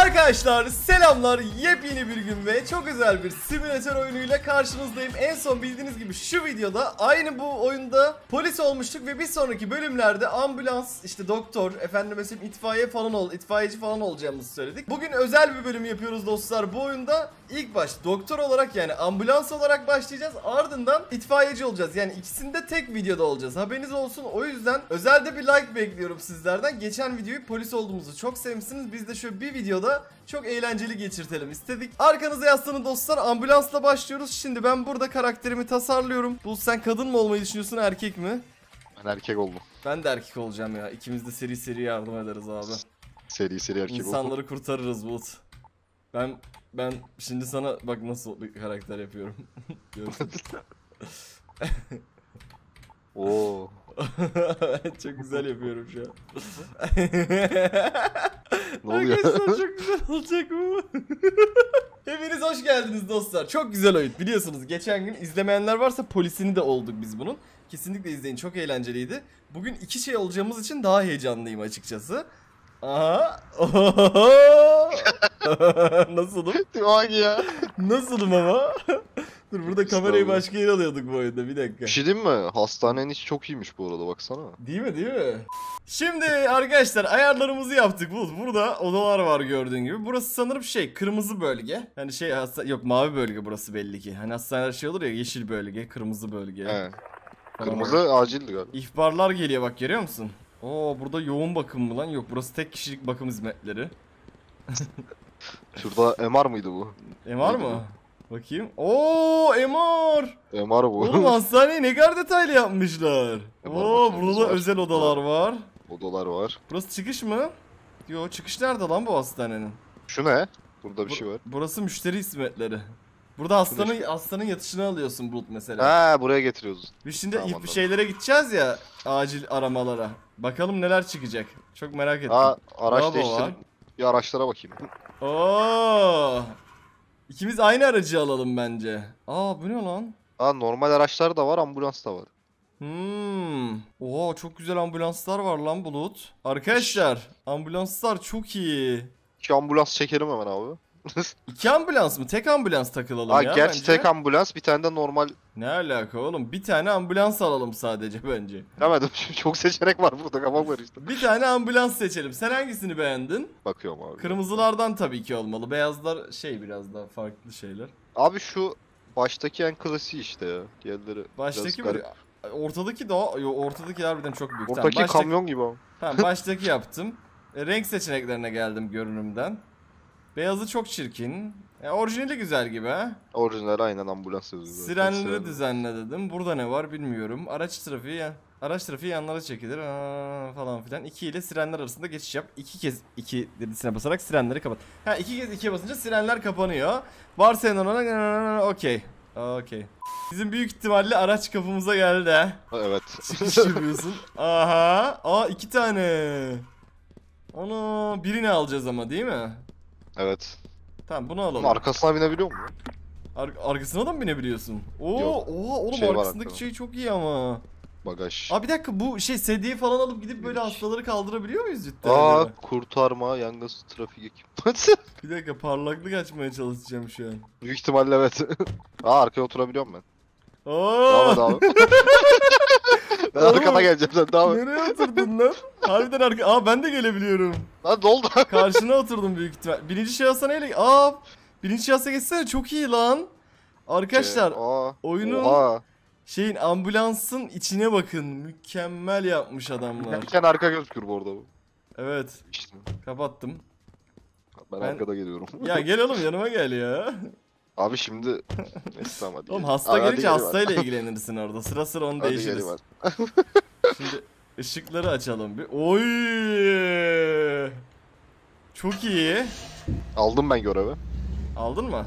Arkadaşlar selamlar yepyeni bir gün ve çok özel bir simülatör oyunuyla karşınızdayım. En son bildiğiniz gibi şu videoda aynı bu oyunda polis olmuştuk ve bir sonraki bölümlerde ambulans, işte doktor, efendim mesela itfaiye falan ol, itfaiyeci falan olacağımızı söyledik. Bugün özel bir bölüm yapıyoruz dostlar. Bu oyunda ilk baş doktor olarak yani ambulans olarak başlayacağız. Ardından itfaiyeci olacağız. Yani ikisinde tek videoda olacağız. Haberiniz olsun. O yüzden özelde bir like bekliyorum sizlerden. Geçen videoyu polis olduğumuzu çok sevmişsiniz. Biz de şöyle bir videoda çok eğlenceli geçirtelim istedik. Arkanıza yaslanın dostlar. Ambulansla başlıyoruz. Şimdi ben burada karakterimi tasarlıyorum. Bu sen kadın mı olmayı düşünüyorsun erkek mi? Ben erkek oldum. Ben de erkek olacağım ya. İkimiz de seri seri yardım ederiz abi. Seri seri erkek oldum. İnsanları kurtarırız Bulut. Ben ben şimdi sana bak nasıl bir karakter yapıyorum. Görsün. Oo. çok güzel yapıyorum şu an. Ne oluyor? Arkadaşlar çok güzel olacak bu. Hepiniz hoş geldiniz dostlar. Çok güzel oyun. Biliyorsunuz geçen gün izlemeyenler varsa polisini de olduk biz bunun. Kesinlikle izleyin. Çok eğlenceliydi. Bugün iki şey olacağımız için daha heyecanlıyım açıkçası. Aha. Nasılım? Hangi ya? Nasılım ama? Dur burada kamerayı başka yere alıyorduk bu oyunda bir dakika. Bir şey diyeyim mi? Hastanenin içi çok iyiymiş bu arada baksana. Değil mi değil mi? Şimdi arkadaşlar ayarlarımızı yaptık. Bu burada odalar var gördüğün gibi. Burası sanırım şey kırmızı bölge. Hani şey hasta yok mavi bölge burası belli ki. Hani hastaneler şey olur ya yeşil bölge, kırmızı bölge. He. Tamam. Kırmızı acildi galiba. İhbarlar geliyor bak görüyor musun? Oo burada yoğun bakım mı lan? Yok burası tek kişilik bakım hizmetleri. Şurada MR mıydı bu? MR mı? Bakayım. Oo MR. MR bu. Oğlum hastaneyi ne kadar detaylı yapmışlar. Oo burada da özel odalar var. Odalar var. Burası çıkış mı? Yo çıkış nerede lan bu hastanenin? Şu ne? Burada bir şey var. Burası müşteri hizmetleri. Burada hastanın hastanın yatışını alıyorsun Bulut mesela. Ha buraya getiriyoruz. Biz şimdi Tamam, bir şeylere gideceğiz ya acil aramalara. Bakalım neler çıkacak. Çok merak ettim. Ha araç Bravo değiştirin. var. Bir araçlara bakayım. Oo! İkimiz aynı aracı alalım bence. Aa bu ne lan? Ha normal araçlar da var, ambulans da var. Hmm. Oha çok güzel ambulanslar var lan Bulut. Arkadaşlar ambulanslar çok iyi. İki ambulans çekelim hemen abi. İki ambulans mı? Tek ambulans takılalım Ha ya gerçi bence. tek ambulans, bir tane de normal. Ne alaka oğlum? Bir tane ambulans alalım sadece bence. Demedim çok seçenek var burada kafam karıştı. Bir tane ambulans seçelim. Sen hangisini beğendin? Bakıyorum abi. Kırmızılardan tabii ki olmalı. Beyazlar şey biraz daha farklı şeyler. Abi şu baştaki en klasiği işte ya. Diğerleri Baştaki mi? Ortadaki de o. Yo, ortadaki harbiden çok büyük. Ortaki tamam, baştaki, kamyon gibi abi. Tamam, baştaki yaptım. E, renk seçeneklerine geldim görünümden. Beyazı çok çirkin. E, orijinali güzel gibi ha. Orijinal aynen ambulans yazıyor. Sirenleri Siren. düzenle dedim. Burada ne var bilmiyorum. Araç trafiği. Araç trafiği yanlara çekilir aa, falan filan. 2 ile sirenler arasında geçiş yap. 2 kez 2 dedisine basarak sirenleri kapat. Ha 2 kez 2'ye basınca sirenler kapanıyor. Varsayan ona okey. Okey. Bizim büyük ihtimalle araç kapımıza geldi ha. Evet. Çıkış yapıyorsun. Aha. Aa iki tane. Ana birini alacağız ama değil mi? Evet. Tamam bunu alalım. Bunun arkasına binebiliyor mu? Ar- arkasına da mı binebiliyorsun? Oo, Yok. oha oğlum Şey arkasındaki arkada. şey çok iyi ama. Bagaj. Abi bir dakika bu şey sedyeyi falan alıp gidip böyle hastaları kaldırabiliyor muyuz cidden? Aa kurtarma, yangın trafik ekipmanı. Bir dakika parlaklık açmaya çalışacağım şu an. Büyük ihtimalle evet. Aa arkaya oturabiliyorum ben. Oo! Devam abi. ben Oğlum. arkana geleceğim sen et. Nereye oturdun lan? Harbiden arka... Aa ben de gelebiliyorum. Lan doldu. Karşına oturdum büyük ihtimal. Birinci şahısa neyle? Aa! Birinci şahsa geçsene çok iyi lan. Arkadaşlar Aa, oyunun- Oha. şeyin ambulansın içine bakın. Mükemmel yapmış adamlar. Gelirken arka gözükür bu arada bu. Evet İşte. kapattım. Ben, Ben- arkada geliyorum. Ya gel oğlum yanıma gel ya. Abi şimdi... Neyse tamam hadi. Oğlum gel. hasta Hadi gelince hadi. hastayla ilgilenirsin orada. Sıra sıra onu Hadi değişiriz. hadi. Şimdi ışıkları açalım bir. Oy! Çok iyi. Aldım ben görevi. Aldın mı?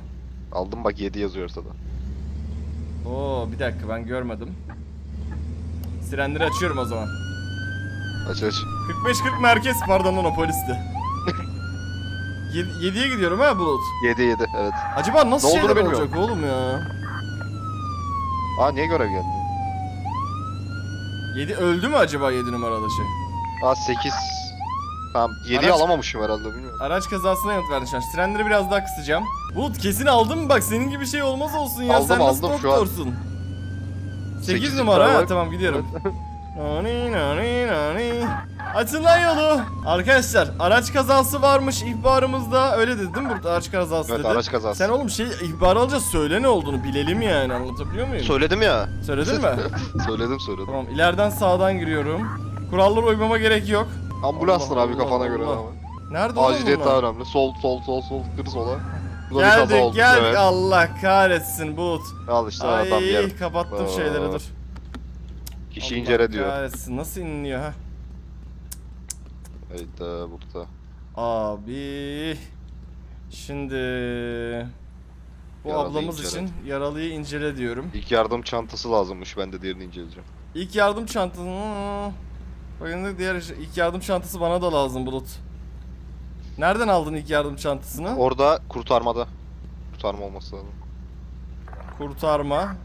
Aldım bak 7 yazıyor ortada. Oo bir dakika ben görmedim. Sirenleri açıyorum o zaman. Aç aç. 45-40 merkez pardon lan o polisti. 7'ye gidiyorum ha Bulut. 7 7 evet. Acaba nasıl Ne şeyler bilmiyorum. olacak oğlum ya? Aa niye görev geldi? 7 öldü mü acaba 7 numaralı şey? Aa 8 Tamam 7'yi Araç- alamamışım herhalde bilmiyorum. Araç kazasına yanıt verdin şu an. Sirenleri biraz daha kısacağım. Bulut kesin aldın mı? Bak senin gibi şey olmaz olsun ya. Aldım, Sen nasıl aldım an. doktorsun? 8 Sekiz numara numara ha tamam gidiyorum. Nani nani nani. Açın lan yolu. Arkadaşlar araç kazası varmış ihbarımızda. Öyle dedi değil mi burada araç kazası Evet dedi. araç kazası. Sen oğlum şey ihbar alınca söyle ne olduğunu bilelim yani anlatabiliyor muyum? Söyledim ya. Söyledin mi? söyledim söyledim. tamam ileriden sağdan giriyorum. Kurallara uymama gerek yok. Ambulansın Allah abi kafana Allah göre Allah. ama. Nerede oğlum Aciliyet daha önemli. Sol sol sol sol kır sola. Burada Geldik geldik Evet. Allah kahretsin Bulut. Al işte adam bir yer. Ay kapattım Aa. şeyleri dur. Kişi Allah incele diyor. Kahretsin nasıl iniliyor ha? E, burada. Abi. Şimdi bu Yaralıyı ablamız incele. için yaralıyı incele diyorum. İlk yardım çantası lazımmış. Ben de diğerini inceleyeceğim. İlk yardım çantası. Bakın diğer ilk yardım çantası bana da lazım Bulut. Nereden aldın ilk yardım çantasını? Orada kurtarmada. Kurtarma olması lazım. Kurtarma.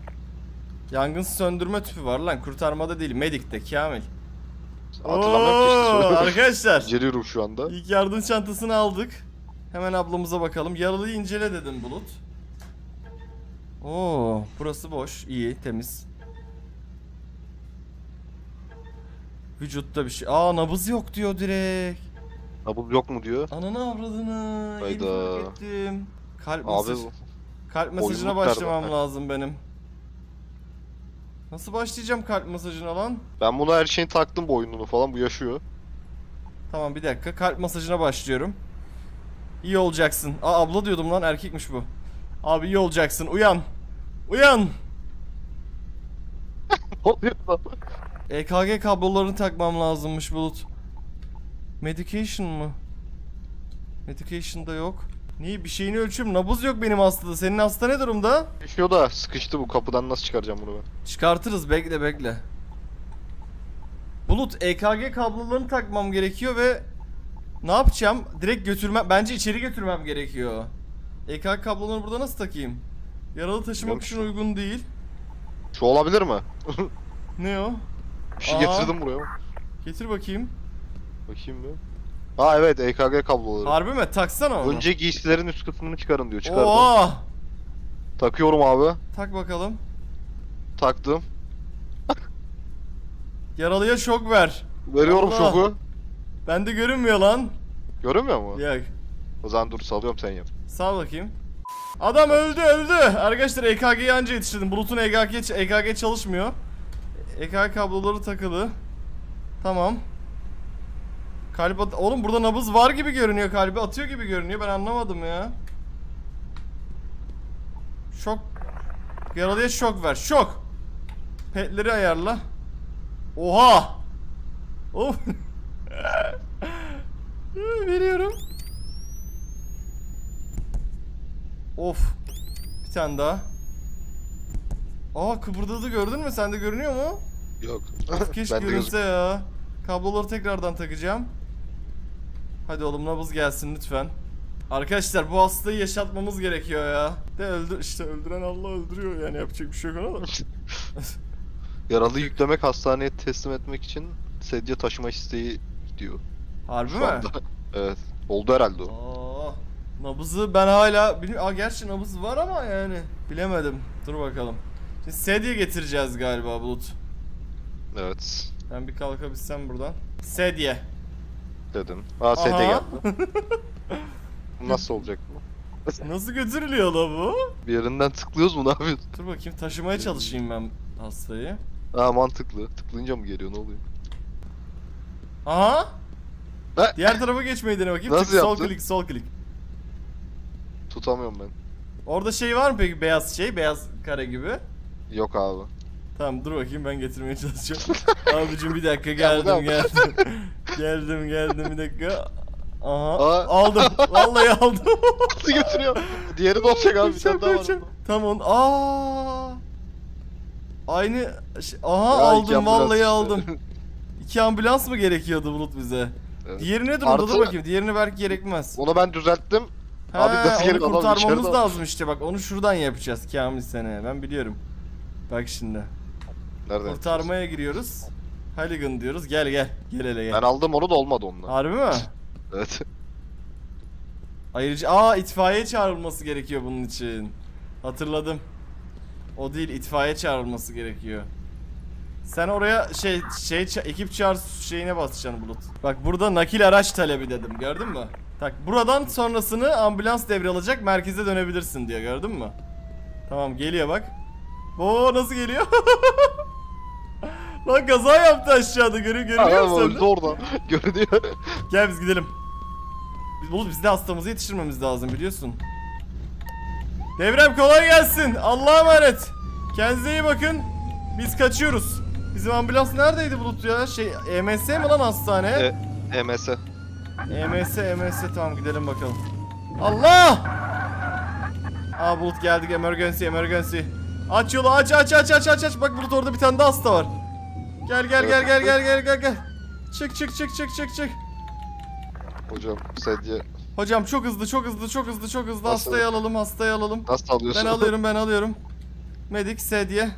Yangın söndürme tüpü var lan. Kurtarmada değil, Medic'te Kamil. Hatırlamıyorum ki işte. Oo, Arkadaşlar. İnceliyorum şu anda. İlk yardım çantasını aldık. Hemen ablamıza bakalım. Yaralıyı incele dedim Bulut. Oo, burası boş. iyi, temiz. Vücutta bir şey. Aa nabız yok diyor direkt. Nabız yok mu diyor. Ananı avradını. Yeni Hayda. fark ettim. Kalp Abi mesaj. Kalp mesajına başlamam lazım benim. Nasıl başlayacağım kalp mesajına lan? ben buna her şeyini taktım boynunu falan bu yaşıyor. Tamam bir dakika kalp masajına başlıyorum. İyi olacaksın. Aa abla diyordum lan erkekmiş bu. Abi iyi olacaksın uyan. Uyan. Ne oluyor lan? EKG kablolarını takmam lazımmış Bulut. Medication mı? Medication da yok. Niye bir şeyini ölçüyorum. Nabız yok benim hastada. Senin hasta ne durumda? Yaşıyor da sıkıştı bu kapıdan nasıl çıkaracağım bunu ben? Çıkartırız bekle bekle. Bulut EKG kablolarını takmam gerekiyor ve ne yapacağım? Direkt götürmem bence içeri götürmem gerekiyor. EKG kablolarını burada nasıl takayım? Yaralı taşımak için uygun değil. Şu olabilir mi? Ne o? Bir şey Aa. getirdim buraya. Getir bakayım. Bakayım bir. Ha evet EKG kabloları. Harbi mi? Taksana onu. Önce giysilerin üst kısmını çıkarın diyor. Çıkardım. Oo! Takıyorum abi. Tak bakalım. Taktım. Yaralıya şok ver. Veriyorum Allah. şoku. Bende görünmüyor lan. Görünmüyor mu? Yok. O zaman dur salıyorum sen yap. Sağ bakayım. Adam öldü öldü. Arkadaşlar EKG'yi anca yetiştirdim. Bulut'un EKG, EKG çalışmıyor. EKG kabloları takılı. Tamam. Kalp at- Oğlum burada nabız var gibi görünüyor. Kalbi atıyor gibi görünüyor. Ben anlamadım ya. Şok. Yaralıya şok ver. Şok. Petleri ayarla. Oha. Of. Veriyorum. Of. Bir tane daha. Aa kıpırdadı gördün mü? Sende görünüyor mu? Yok. Of, keşke görünse ya. Kabloları tekrardan takacağım. Hadi oğlum nabız gelsin lütfen. Arkadaşlar bu hastayı yaşatmamız gerekiyor ya. De öldü işte öldüren Allah öldürüyor yani yapacak bir şey yok ona da. Yaralı yüklemek hastaneye teslim etmek için sedye taşıma isteği diyor. Harbi Şu mi? anda. Evet. Oldu herhalde o. Aa, nabızı ben hala bilmiyorum. Aa gerçi nabız var ama yani bilemedim. Dur bakalım. Şimdi sedye getireceğiz galiba Bulut. Evet. Ben bir kalkabilsem buradan. Sedye. Dedim. Sedye Aha. geldi. Nasıl olacak bu? Nasıl götürülüyor la bu? Bir yerinden tıklıyoruz mu ne yapıyoruz? Dur bakayım taşımaya çalışayım ben hastayı. Aa mantıklı. Tıklayınca mı geliyor ne oluyor? Aha. Ne? Diğer tarafa geçmeyi dene bakayım. Nasıl Çık, sol klik sol klik. Tutamıyorum ben. Orada şey var mı peki beyaz şey beyaz kare gibi? Yok abi. Tamam dur bakayım ben getirmeye çalışacağım. Abicim bir dakika geldim geldim. geldim geldim bir dakika. Aha Aa. aldım. Vallahi aldım. Nasıl götürüyor? Diğeri de olacak abi bir tane daha var. Tamam. Aa. Aynı şey- aha Ya, aldım vallahi aldım. İki ambulans mı gerekiyordu Bulut bize? Evet. Diğeri ne durumda dur Artı- bakayım. Diğerini belki gerekmez. Onu ben düzelttim. Ha, Abi nasıl geri kurtarmamız lazım işte bak onu şuradan yapacağız Kamil sene. Ben biliyorum. Bak şimdi. Nerede? Kurtarmaya giriyoruz. Halligan diyoruz. Gel gel. Gel hele gel. Ben aldım onu da olmadı onunla. Harbi mi? Evet. Ayrıca aa itfaiye çağrılması gerekiyor bunun için. Hatırladım. O değil itfaiye çağrılması gerekiyor. Sen oraya şey şey ekip çağır şeyine basacaksın Bulut. Bak burada nakil araç talebi dedim gördün mü? Tak buradan sonrasını ambulans devralacak merkeze dönebilirsin diyor gördün mü? Tamam geliyor bak. Oo nasıl geliyor? Lan kaza yaptı aşağıda görüyor görüyor musun? öldü orada. Görünüyor. Gel biz gidelim. Biz, Bulut biz de hastamızı yetiştirmemiz lazım biliyorsun. Devrem kolay gelsin. Allah'a emanet. Kendinize iyi bakın. Biz kaçıyoruz. Bizim ambulans neredeydi Bulut ya? Şey EMS mi lan hastane? E, EMS. EMS EMS tamam gidelim bakalım. Allah! Aa Bulut geldik emergency emergency. Aç yolu aç aç aç aç aç aç. Bak Bulut orada bir tane daha hasta var. Gel gel gel gel gel gel gel gel. Çık çık çık çık çık çık. Hocam sedye Hocam çok hızlı çok hızlı çok hızlı çok hızlı Nasıl? hastayı alalım hastayı alalım. nasıl alıyorsun? Ben alıyorum ben alıyorum. Medik sedye.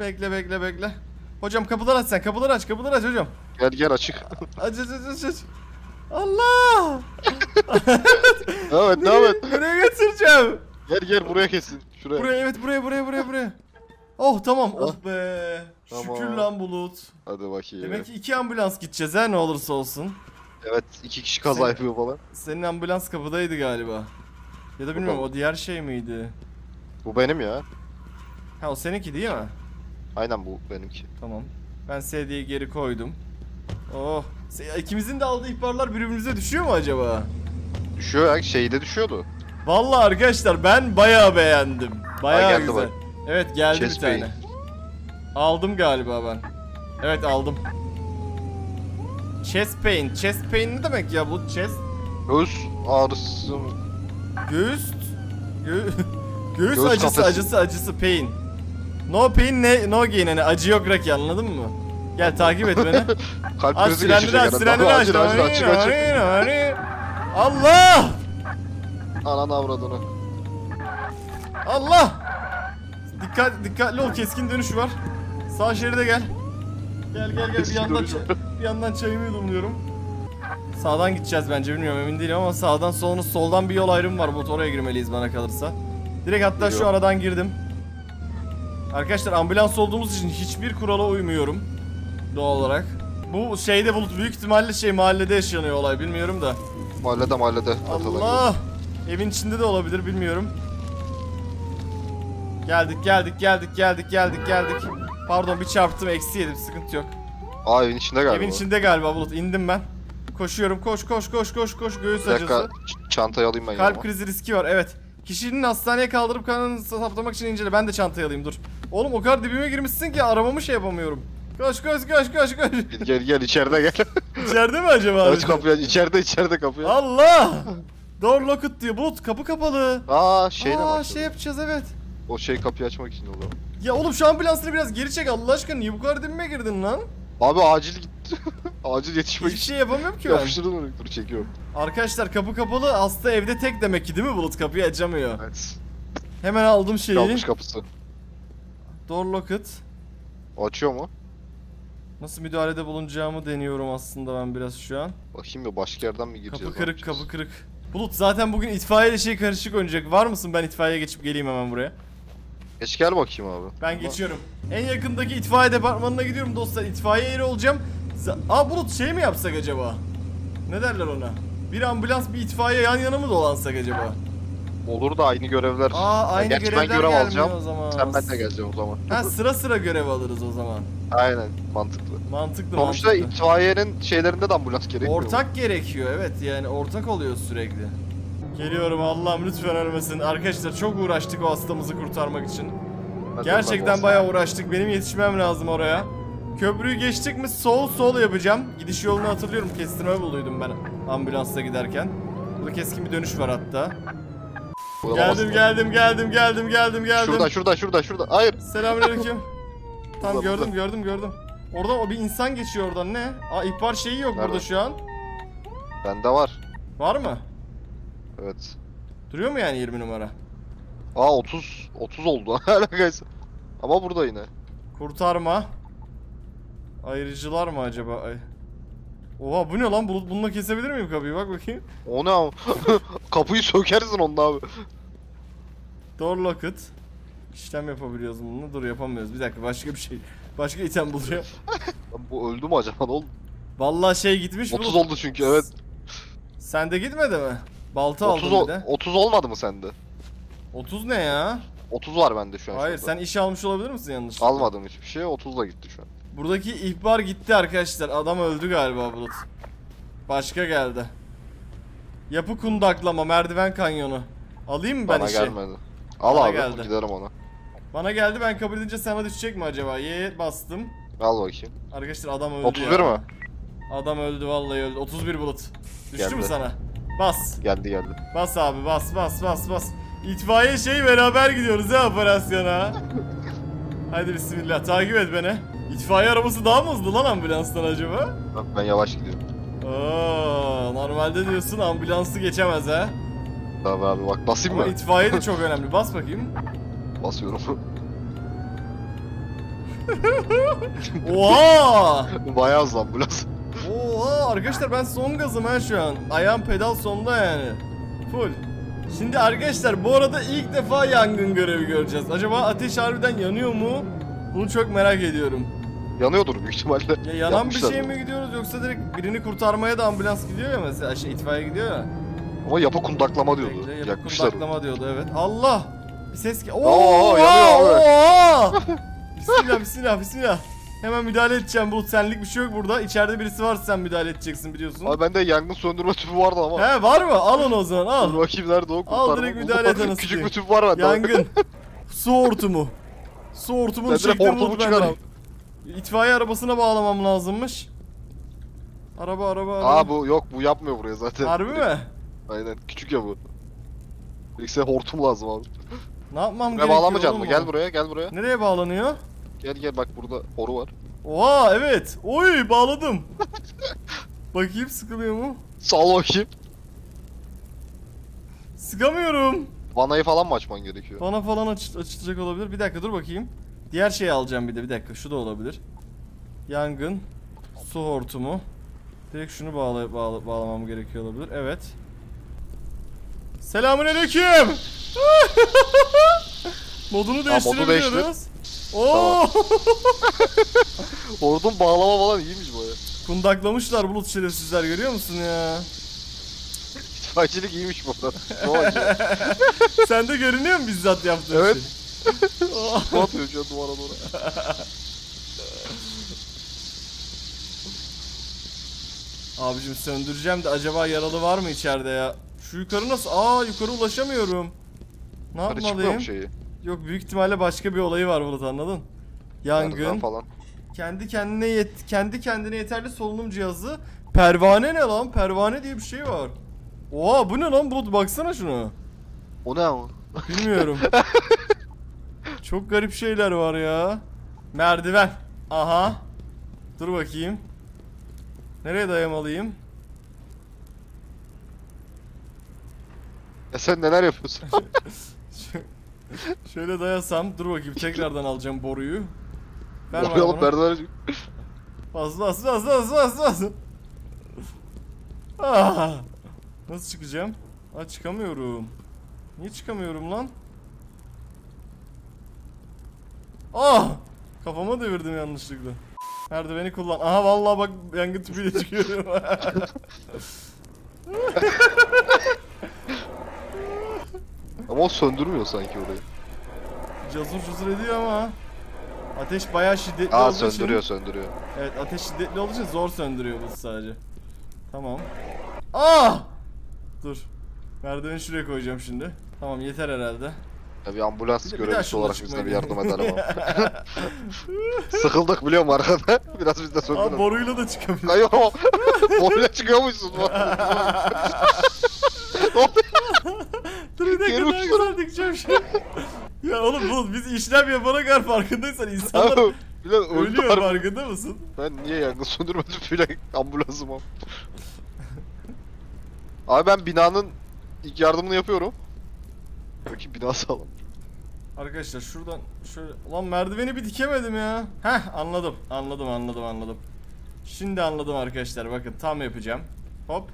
Bekle bekle bekle. Hocam kapıları aç sen kapıları aç kapıları aç hocam. gel gel açık. Aç aç aç aç, aç. Allah! evet devam et. Nereye götüreceğim? Gel gel buraya kesin. Şuraya. Buraya evet buraya buraya buraya buraya. Oh tamam oh be. Tamam. Şükür lan bulut. Hadi bakayım. Demek ki iki ambulans gideceğiz ha ne olursa olsun. Evet iki kişi kaza Sen- yapıyor falan. Senin ambulans kapıdaydı galiba. Ya da bilmiyorum o diğer şey miydi? Bu benim ya. Ha o seninki değil mi? Aynen bu benimki. Tamam. Ben sedyeyi geri koydum. Oh. Se- İkimizin de aldığı ihbarlar birbirimize düşüyor mu acaba? Düşüyor ya şeyde düşüyordu. Vallahi arkadaşlar ben bayağı beğendim. Bayağı geldi güzel. bak. Evet geldi bir tane. Aldım galiba ben. Evet aldım. Chest pain. Chest pain ne demek ya bu chest? Göğüs ağrısı. Göğüs Gö göğüs Göğüs acısı kafesi. acısı acısı pain. No pain ne no gain hani acı yok Raki anladın mı? Gel takip et beni. Kalp aç krizi sirenleri aç herhalde. sirenleri aç. Acil açık açık. Allah! Ananı avradını. Allah! Dikkat dikkatli ol keskin dönüş var. Sağ şeride gel. Gel gel gel bir yandan bir yandan çayımı yudumluyorum. Sağdan gideceğiz bence bilmiyorum emin değilim ama sağdan solunuz soldan bir yol ayrımı var. Bu oraya girmeliyiz bana kalırsa. Direkt hatta şu Biliyorum. aradan girdim. Arkadaşlar ambulans olduğumuz için hiçbir kurala uymuyorum. Doğal olarak. Bu şeyde bulut büyük ihtimalle şey mahallede yaşanıyor olay bilmiyorum da. Mahallede mahallede. Allah! Evin içinde de olabilir bilmiyorum. Geldik geldik geldik geldik geldik geldik. Pardon bir çarptım eksi yedim sıkıntı yok. Aa evin içinde galiba. Evin içinde galiba Bulut indim ben. Koşuyorum koş koş koş koş koş göğüs Bir dakika acısı. ç- çantayı alayım ben Kalp yanıma. krizi riski var evet. Kişinin hastaneye kaldırıp kanını saptamak için incele. Ben de çantayı alayım dur. Oğlum o kadar dibime girmişsin ki arabamı şey yapamıyorum. Koş koş koş koş koş. Gel gel, gel içeride gel. İçeride mi acaba? Aç kapıyı aç. İçeride içeride kapıyı. aç. Allah! Door locked diyor. Bulut kapı kapalı. Aa şeyle Aa şey yapacağız evet. O şey kapıyı açmak için o zaman. Ya oğlum şu ambulansını biraz geri çek Allah aşkına niye bu kadar dibime girdin lan? Abi acil gitti. acil yetişmek Hiçbir için. şey yapamıyorum ki ben. Yapıştırdım. Dur çekiyorum. Arkadaşlar kapı kapalı hasta evde tek demek ki değil mi Bulut kapıyı açamıyor. Evet. Hemen aldım şeyi. Kalmış kapısı. Door locked. O açıyor mu? Nasıl müdahalede bulunacağımı deniyorum aslında ben biraz şu an. Bakayım ya başka yerden mi gireceğiz? Kapı ne kırık yapacağız? kapı kırık. Bulut zaten bugün itfaiye ile şey karışık oynayacak. Var mısın ben itfaiyeye geçip geleyim hemen buraya. Geç gel bakayım abi. Ben geçiyorum. En yakındaki itfaiye departmanına gidiyorum dostlar. İtfaiye yeri olacağım. Z- Aa Bulut şey mi yapsak acaba? Ne derler ona? Bir ambulans bir itfaiye yan yana mı dolansak acaba? Olur da aynı görevler. Aa aynı Gerçi ben görevler görev gelmiyor alacağım. o zaman. Sen benimle geleceksin o zaman. Ha sıra sıra görev alırız o zaman. Aynen mantıklı. Mantıklı Sonuçta mantıklı. itfaiyenin şeylerinde de ambulans gerekiyor. Ortak gerekiyor evet yani ortak oluyor sürekli. Geliyorum Allah'ım lütfen ölmesin. Arkadaşlar çok uğraştık o hastamızı kurtarmak için. Gerçekten bayağı uğraştık. Benim yetişmem lazım oraya. Köprüyü geçtik mi sol sol yapacağım. Gidiş yolunu hatırlıyorum. Kestirme buluydum ben ambulansla giderken. Burada keskin bir dönüş var hatta. Geldim geldim geldim geldim geldim geldim. Şurada şurada şurada şurada. Hayır. Selamünaleyküm. Tamam Burada, gördüm burada. gördüm gördüm. Oradan o bir insan geçiyor oradan ne? Aa ihbar şeyi yok Nerede? burada şu an. Bende var. Var mı? Evet. Duruyor mu yani 20 numara? Aa 30 30 oldu. Alakaysa. Ama burada yine. Kurtarma. Ayrıcılar mı acaba? Ay. Oha bu ne lan? Bulut bununla kesebilir miyim kapıyı? Bak bakayım. O ne abi? Kapıyı sökersin onda abi. Door locket. İşlem yapabiliyoruz bununla. Dur yapamıyoruz. Bir dakika başka bir şey. Başka item. Lan Bu öldü mü acaba ne oldu? Vallahi şey gitmiş 30 Bulut. oldu çünkü evet. Sende gitmedi mi? Balta 30, aldım ol- bir de. 30 olmadı mı sende? 30 ne ya? 30 var bende şu an. Hayır şurada. sen iş almış olabilir misin yanlışlıkla? Almadım hiçbir şey 30 da gitti şu an. Buradaki ihbar gitti arkadaşlar. Adam öldü galiba Bulut. Başka geldi. Yapı kundaklama, merdiven kanyonu. Alayım mı ben Bana işi? gelmedi. Al Bana abi geldi. giderim ona. Bana geldi ben kabul edince sana düşecek mi acaba? Y'ye bastım. Al bakayım. Arkadaşlar adam öldü 31 ya. mi? Adam öldü vallahi öldü. 31 Bulut. Düştü Geldi. mü sana? Bas. Geldi geldi. Bas abi bas bas bas bas. İtfaiye şey beraber gidiyoruz ha operasyona. Hadi bismillah takip et beni. İtfaiye arabası daha mı hızlı lan ambulanstan acaba? Bak ben yavaş gidiyorum. Oo, normalde diyorsun ambulansı geçemez ha. Tabii abi bak basayım Ama mı? itfaiye de çok önemli. Bas bakayım. Basıyorum. Oha! Bayağı hızlı ambulans. Oha arkadaşlar ben son gazım ha şu an. Ayağım pedal sonda yani. Full. Şimdi arkadaşlar bu arada ilk defa yangın görevi göreceğiz. Acaba ateş harbiden yanıyor mu? Bunu çok merak ediyorum. Yanıyordur büyük ihtimalle. Ya yanan bir Yapmışlar şey bunu. mi gidiyoruz yoksa direkt birini kurtarmaya da ambulans gidiyor ya mesela şey itfaiye gidiyor ya. Ama yapı kundaklama diyordu. Bekle, yapıp Yakmışlar. kundaklama diyordu evet. Allah! Bir ses ki. Oo, yanıyor abi. bismillah bismillah bismillah. Hemen müdahale edeceğim Bulut senlik bir şey yok burada. İçeride birisi varsa sen müdahale edeceksin biliyorsun. Abi bende yangın söndürme tüpü vardı ama. He var mı? Al onu o zaman Dur al. bakayım nerede o kurtarma. direkt Buldum. müdahale et anasını Küçük bir tüp var bende. Yangın. Su hortumu. Su hortumunu direkt çektim Bulut benden. İtfaiye arabasına bağlamam lazımmış. Araba araba araba. Aa bu yok bu yapmıyor buraya zaten. Harbi mi? Aynen küçük ya bu. Bilgisayar hortum lazım abi. Ne yapmam gerekiyor bağlamayacaksın mı? Gel buraya gel buraya. Nereye bağlanıyor? Gel gel bak burada boru var. Oha evet. Oy bağladım. Bakayım sıkılıyor mu? Sal bakayım. Sıkamıyorum. Vanayı falan mı açman gerekiyor? Bana falan aç açılacak olabilir. Bir dakika dur bakayım. Diğer şeyi alacağım bir de bir dakika. Şu da olabilir. Yangın. Su hortumu. Direkt şunu bağla, bağla bağlamam gerekiyor olabilir. Evet. Selamünaleyküm. Modunu modu değiştirebiliyoruz. Oo! Hortum bağlama falan iyiymiş bu ya. Kundaklamışlar bulut şerefsizler görüyor musun ya? İtfaiyecilik iyiymiş bu arada. Ya. Sende görünüyor mu bizzat yaptığın Evet. şey? Ne atıyor şu duvara doğru. Abicim söndüreceğim de acaba yaralı var mı içeride ya? Şu yukarı nasıl? Aa yukarı ulaşamıyorum. Ne çıkmıyor yapmalıyım? şeyi? Yok büyük ihtimalle başka bir olayı var Bulut anladın? Yangın. falan. Kendi kendine yet kendi kendine yeterli solunum cihazı. Pervane ne lan? Pervane diye bir şey var. Oha bu ne lan Bulut baksana şunu. O ne ama? Bilmiyorum. Çok garip şeyler var ya. Merdiven. Aha. Dur bakayım. Nereye dayamalıyım? Ya sen neler yapıyorsun? Şöyle dayasam. Dur bakayım tekrardan alacağım boruyu. Ver bana alıp. Bas bas bas bas bas bas. Ah. Nasıl çıkacağım? Aa çıkamıyorum. Niye çıkamıyorum lan? Ah! Kafama devirdim yanlışlıkla. Merdiveni kullan. Aha vallahi bak yangın tüpüyle çıkıyorum. Ama o söndürmüyor sanki orayı. Cazur cazur ediyor ama. Ateş bayağı şiddetli Aa olduğu için- söndürüyor söndürüyor. Evet ateş şiddetli olduğu için zor söndürüyor bu sadece. Tamam. Ah! Dur. Merdiveni şuraya koyacağım şimdi. Tamam yeter herhalde. Ya bir ambulans Bir görevlisi olarak biz de bir yardım edelim ama. Sıkıldık biliyorum arkada. Biraz biz de Aa söndürelim. boruyla da çıkabilir. Hayır boruyla çıkıyormuşsun. Ne oldu? Dur bir dakika daha güzel dikeceğim şimdi. ya oğlum bu biz işlem yapana kadar farkındaysan insanlar Abi, öldü ölüyor harbi. farkında mısın? Ben niye yangın söndürmedim filan ambulansım am. Abi ben binanın ilk yardımını yapıyorum. Bakayım bina sağlam. Arkadaşlar şuradan şöyle ulan merdiveni bir dikemedim ya. Heh anladım anladım anladım anladım. Şimdi anladım arkadaşlar. Bakın tam yapacağım. Hop.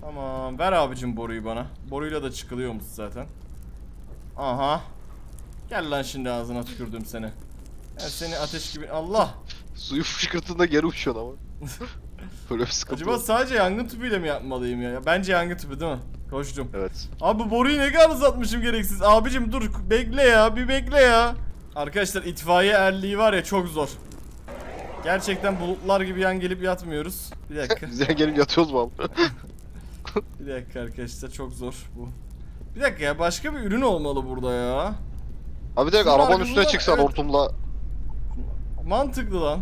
Tamam. Ver abicim boruyu bana. Boruyla da çıkılıyormuş zaten. Aha. Gel lan şimdi ağzına tükürdüm seni. Ben seni ateş gibi... Allah. Suyu fışkırttığında geri uçuyorsun ama. Böyle bir sıkıntı Acaba var. sadece yangın tüpüyle mi yapmalıyım ya? Bence yangın tüpü değil mi? Koştum. Evet. Abi bu boruyu ne kadar uzatmışım gereksiz. Abicim dur bekle ya bir bekle ya. Arkadaşlar itfaiye erliği var ya çok zor. Gerçekten bulutlar gibi yan gelip yatmıyoruz. Bir dakika. Biz yani gelip yatıyoruz mu? bir dakika arkadaşlar çok zor bu. Bir dakika ya başka bir ürün olmalı burada ya. Abi direkt Şunun arabanın üstüne çıksan evet. hortumla Mantıklı lan.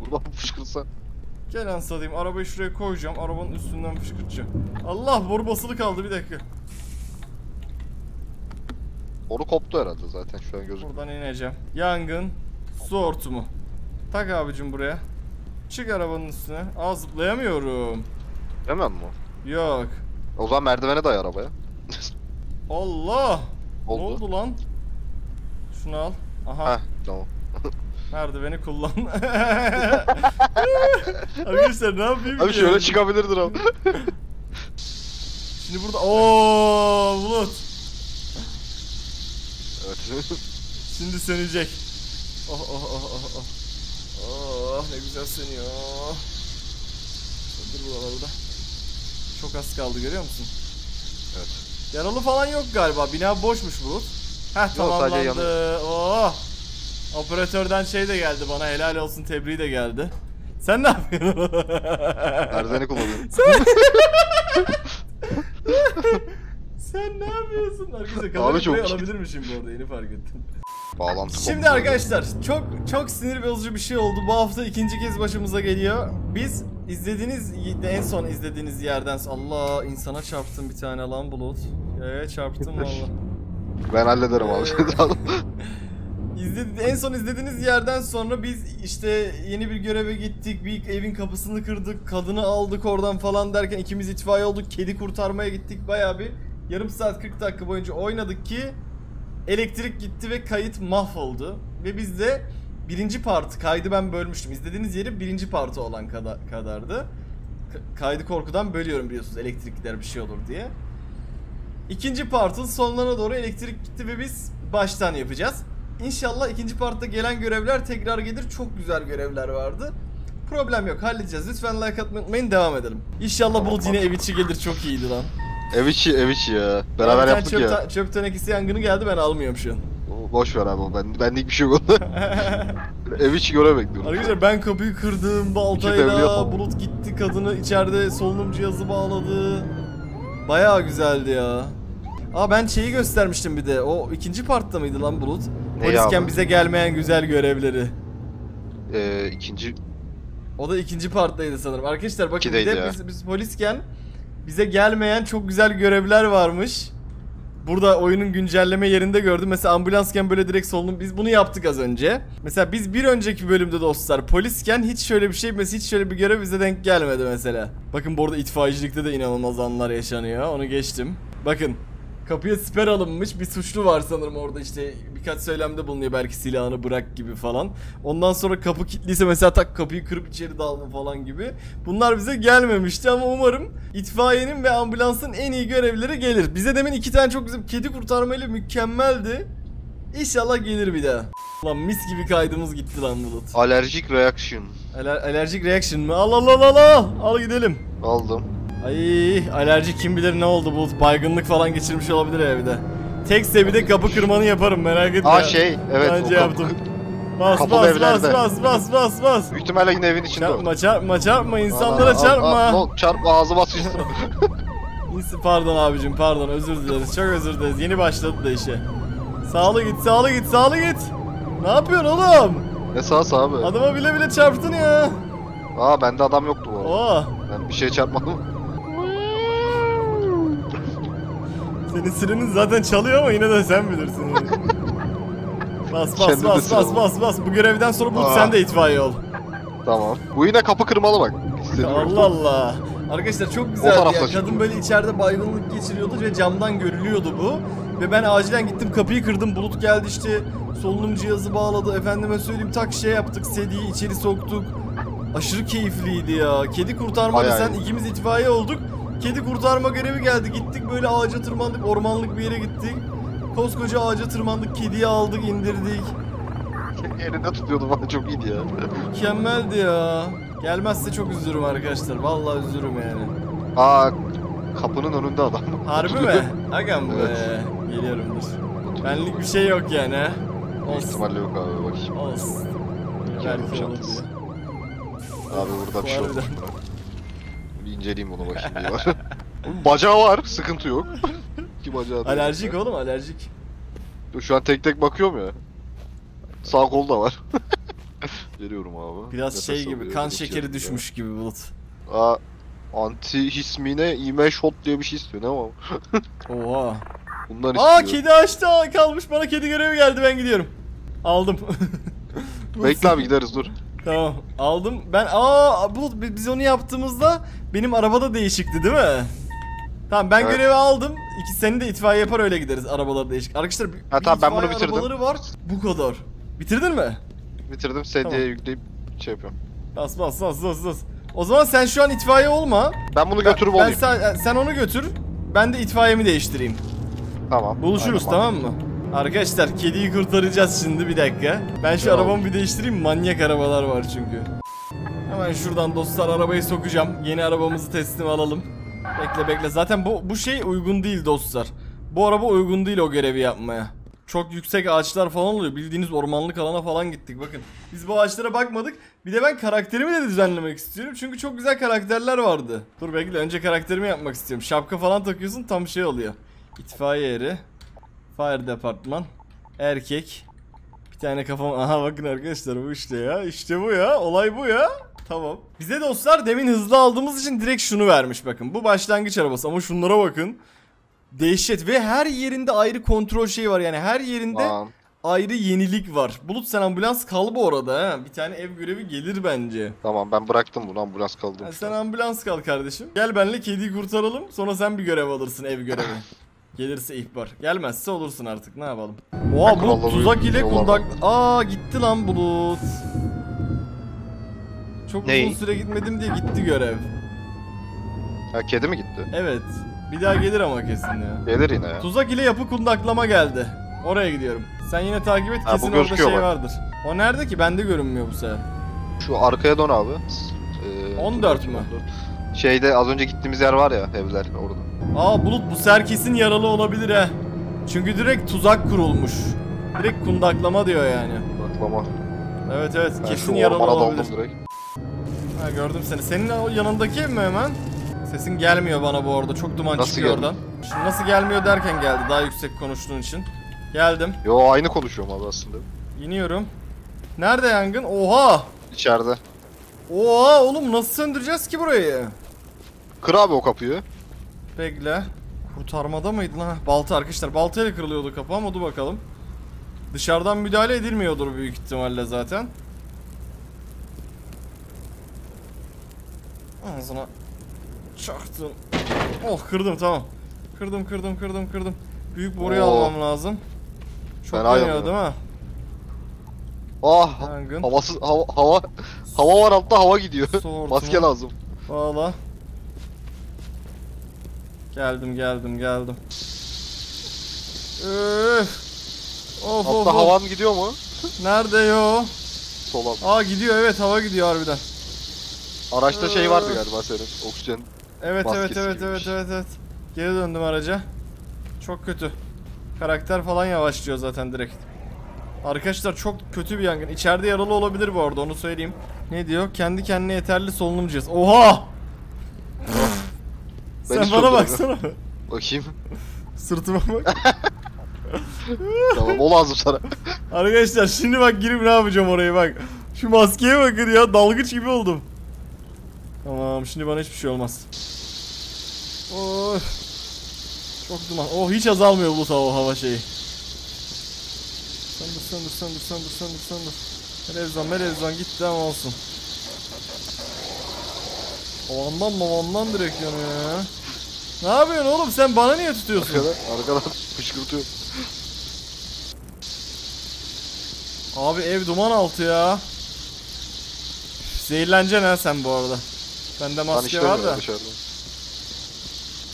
buradan fışkırsan. Gel an satayım arabayı şuraya koyacağım arabanın üstünden fışkırtacağım. Allah boru basılı kaldı bir dakika. Onu koptu herhalde zaten şu an gözüm. Buradan ineceğim. Yangın, su hortumu. Tak abicim buraya. Çık arabanın üstüne. Aa zıplayamıyorum. Hemen mi? Yok. O zaman merdivene day arabaya. Allah! Ne Oldu. oldu lan? Şunu al. Aha. Heh tamam. Merdiveni kullan. Arkadaşlar ne yapayım Abi ki? şöyle çıkabilirdin abi. Şimdi burada ooo bulut. evet. Şimdi sönecek. Oh oh oh oh oh. Oh ne güzel sönüyor. Dur buralarda. Çok az kaldı görüyor musun? evet. Yaralı falan yok galiba. Bina boşmuş bu. Heh tamamlandı. Oh. Operatörden şey de geldi bana. Helal olsun tebriği de geldi. Sen ne yapıyorsun? Merdiveni kullanıyorum. Sen ne yapıyorsun? Arkadaşlar kamerayı çok iyi. alabilirmişim bu arada yeni fark ettim. Bağlantı Şimdi arkadaşlar çok çok sinir bozucu bir şey oldu. Bu hafta ikinci kez başımıza geliyor. Biz izlediğiniz en son izlediğiniz yerden Allah insana çarptım bir tane lan bulut. Yaya çarptım valla. Ben hallederim abi. İzledi, en son izlediğiniz yerden sonra biz işte yeni bir göreve gittik. Bir evin kapısını kırdık. Kadını aldık oradan falan derken ikimiz itfaiye olduk. Kedi kurtarmaya gittik. Bayağı bir yarım saat 40 dakika boyunca oynadık ki elektrik gitti ve kayıt mahvoldu. Ve biz de birinci partı kaydı ben bölmüştüm. İzlediğiniz yeri birinci partı olan kada- kadardı. Kaydı korkudan bölüyorum biliyorsunuz elektrik gider bir şey olur diye. İkinci partın sonlarına doğru elektrik gitti ve biz baştan yapacağız. İnşallah ikinci partta gelen görevler tekrar gelir. Çok güzel görevler vardı. Problem yok halledeceğiz. Lütfen like atmayı unutmayın devam edelim. İnşallah Bulut yine ev içi gelir çok iyiydi lan. ev içi ev içi ya. Beraber tane yaptık çöp, ya. çöp tenekesi yangını geldi ben almıyorum şu an. Boş ver abi o ben benlik bir şey yok onda. ev içi görev bekliyorum. Arkadaşlar ben kapıyı kırdım baltayla. Bulut gitti kadını içeride solunum cihazı bağladı. Bayağı güzeldi ya. Aa ben şeyi göstermiştim bir de. O ikinci partta mıydı lan Bulut? Polisken bize gelmeyen güzel görevleri. Ee, ikinci O da ikinci parttaydı sanırım. Arkadaşlar bakın bir İkideydi de ya. biz, biz polisken bize gelmeyen çok güzel görevler varmış. Burada oyunun güncelleme yerinde gördüm. Mesela ambulansken böyle direkt solunum. Biz bunu yaptık az önce. Mesela biz bir önceki bölümde dostlar polisken hiç şöyle bir şey mesela hiç şöyle bir görev bize denk gelmedi mesela. Bakın bu arada itfaiyecilikte de inanılmaz anlar yaşanıyor. Onu geçtim. Bakın Kapıya siper alınmış bir suçlu var sanırım orada işte birkaç söylemde bulunuyor belki silahını bırak gibi falan. Ondan sonra kapı kilitliyse mesela tak kapıyı kırıp içeri dalma falan gibi. Bunlar bize gelmemişti ama umarım itfaiyenin ve ambulansın en iyi görevleri gelir. Bize demin iki tane çok güzel kedi kurtarmayla mükemmeldi. İnşallah gelir bir daha. Lan mis gibi kaydımız gitti lan Bulut. alerjik reaction Aler alerjik reaction mı? Al al al al al. Al gidelim. aldım. Ay alerji kim bilir ne oldu bu baygınlık falan geçirmiş olabilir. Tekse bir de kapı kırmanı yaparım merak etme. Aa şey evet. Bence yaptım. Bas Kapalı bas bas evlerde. bas bas bas bas. Büyük ihtimalle yine evin içinde o. Çarpma çarpma çarpma insanlara Aa, çarpma. aa, no, çarpma ağzıma sıçtım. Pardon abicim pardon özür dileriz çok özür dileriz yeni başladı da işe. Sağlı git sağlı git sağlı git. Ne yapıyorsun oğlum? ne sağ abi. Adama bile bile çarptın ya. Aa bende adam yoktu bu arada. Oo. Ben bir şeye çarpmadım. Senin sirenin zaten çalıyor ama yine de sen bilirsin. yani. bas bas Kendi de bas bas bas bas. Bu görevden sonra bu Aa. sen de itfaiye ol. tamam. Bu yine kapı kırmalı bak. İstediğim Allah Allah. Arkadaşlar çok güzeldi tarafta ya. çünkü. Kadın böyle içeride baygınlık geçiriyordu ve camdan görülüyordu bu. Ve ben acilen gittim kapıyı kırdım. Bulut geldi işte solunum cihazı bağladı. Efendime söyleyeyim tak şey yaptık. Sediyi içeri soktuk. aşırı keyifliydi ya. Kedi kurtarma Bayağı sen iyi. ikimiz itfaiye olduk. Kedi kurtarma görevi geldi. Gittik böyle ağaca tırmandık. Ormanlık bir yere gittik. Koskoca ağaca tırmandık. Kediyi aldık indirdik. Elinde tutuyordu bana çok iyiydi ya. Mükemmeldi ya. Gelmezse çok üzülürüm arkadaşlar. Vallahi üzülürüm yani. Aa kapının önünde adam. Harbi mi? Agam be. Evet. Geliyorumdur. Benlik bir şey yok yani ha. Olsun. ihtimalle yok abi bakayım. Olsun. Belki olur diye. Abi burada bir şey olmuş. Bir inceleyeyim bunu bakayım diye var. Bacağı var, sıkıntı yok. İki bacağı da Alerjik oğlum alerjik. Şu an tek tek bakıyorum ya. Sağ kol da var. Veriyorum abi. Biraz Nefes şey gibi alıyorum, kan içiyorum şekeri ya. düşmüş gibi bulut. Aa, anti hismine ime shot diye bir şey istiyor ne ama. Oha. Bundan Aa istiyor. kedi açtı aa, kalmış bana kedi görevi geldi ben gidiyorum. Aldım. Bekle abi gideriz dur. Tamam aldım. Ben aa Bulut bi- biz onu yaptığımızda benim arabada değişikti değil mi? Tamam ben Evet. görevi aldım. İki seni de itfaiye yapar öyle gideriz arabalar değişik. Arkadaşlar bir, Ha, bir tamam, ben bunu itfaiye bitirdim. arabaları var. Bu kadar. Bitirdin mi? Bitirdim sedyeye Tamam. yükleyip şey yapıyorum. Bas bas bas bas bas. O zaman sen şu an itfaiye olma. Ben bunu Ben- götürüp ben olayım. sen, sen onu götür. Ben de itfaiyemi değiştireyim. Tamam. Buluşuruz Aynen, tamam mı? Arkadaşlar kediyi kurtaracağız şimdi bir dakika. Ben şu Tamam. arabamı bir değiştireyim. Manyak arabalar var çünkü. Hemen şuradan dostlar arabayı sokacağım. Yeni arabamızı teslim alalım. Bekle bekle. Zaten bu bu şey uygun değil dostlar. Bu araba uygun değil o görevi yapmaya. Çok yüksek ağaçlar falan oluyor. Bildiğiniz ormanlık alana falan gittik bakın. Biz bu ağaçlara bakmadık. Bir de ben karakterimi de düzenlemek istiyorum. Çünkü çok güzel karakterler vardı. Dur bekle önce karakterimi yapmak istiyorum. Şapka falan takıyorsun tam şey oluyor. İtfaiye eri. Fire departman. Erkek. Bir tane kafam. Aha bakın arkadaşlar bu işte ya. İşte bu ya. Olay bu ya. Tamam. Bize dostlar demin hızlı aldığımız için direkt şunu vermiş bakın. Bu başlangıç arabası ama şunlara bakın. Dehşet ve her yerinde ayrı kontrol şeyi var yani her yerinde Tamam. ayrı yenilik var. Bulut sen ambulans kal bu arada ha. Bir tane ev görevi gelir bence. Tamam ben bıraktım bunu ambulans kaldım. Ha, sen ambulans kal kardeşim. Gel benle kediyi kurtaralım. Sonra sen bir görev alırsın ev görevi. Gelirse ihbar. Gelmezse olursun artık ne yapalım. Oha bu tuzak ile kundak... Aa gitti lan bulut. Çok Ney? uzun süre gitmedim diye gitti görev. Ha kedi mi gitti? Evet. Bir daha gelir ama kesin ya. Gelir yine ya. Tuzak ile yapı kundaklama geldi. Oraya gidiyorum. Sen yine takip et Ha, kesin orada şey bak. vardır. O nerede ki? Bende görünmüyor bu sefer. Şu arkaya dön abi. Ee, 14 dur, mü? 14. Şeyde az önce gittiğimiz yer var ya evler orada. Aa Bulut bu sefer kesin yaralı olabilir he. Çünkü direkt tuzak kurulmuş. Direkt kundaklama diyor yani. Baklama. Evet evet Ben kesin yaralı olabilir. direkt. Ha gördüm seni. Senin o yanındaki mi hemen? Sesin gelmiyor bana bu arada. Çok duman Nasıl çıkıyor geldi? oradan. Şimdi nasıl gelmiyor derken geldi. Daha yüksek konuştuğun için. Geldim. Yo aynı konuşuyorum abi aslında. İniyorum. Nerede yangın? Oha! İçeride. Oha oğlum nasıl söndüreceğiz ki burayı? Kır abi o kapıyı. Bekle. Kurtarmada mıydı lan? Balta arkadaşlar. Baltayla kırılıyordu kapı ama dur bakalım. Dışarıdan müdahale edilmiyordur büyük ihtimalle zaten. Ağzına çaktım. Oh kırdım tamam. Kırdım kırdım kırdım kırdım. Büyük boruyu Oo. almam lazım. Çok Fena yanıyor değil mi? Ah Yangın. havası hava hava hava var altta hava gidiyor. Maske lazım. Valla. Geldim geldim geldim. Üf. Of of Altta of. havan gidiyor mu? Nerede yo? Sola. Aa gidiyor evet hava gidiyor harbiden. Araçta şey vardı Öf. galiba senin. Oksijen. Evet evet evet evet evet evet. Geri döndüm araca. Çok kötü. Karakter falan yavaşlıyor zaten direkt. Arkadaşlar çok kötü bir yangın. İçeride yaralı olabilir bu arada onu söyleyeyim. Ne diyor? Kendi kendine yeterli solunum cihazı. Oha! Sen Beni bana baksana. Bakayım. Sırtıma bak. tamam o lazım sana. Arkadaşlar şimdi bak girip ne yapacağım oraya bak. Şu maskeye bakın ya dalgıç gibi oldum. Tamam şimdi bana hiçbir şey olmaz. Oh. Çok duman. Oh hiç azalmıyor bu hava, hava şeyi. Söndür söndür söndür söndür söndür söndür. Televizyon televizyon gitti ama olsun. Havandan mavandan direkt yanıyor ya. Ne yapıyorsun oğlum sen bana niye tutuyorsun? Arkadan, arkadan fışkırtıyor. Abi ev duman altı ya. Zehirleneceksin ha sen bu arada. Bende maske var da. dışarıda.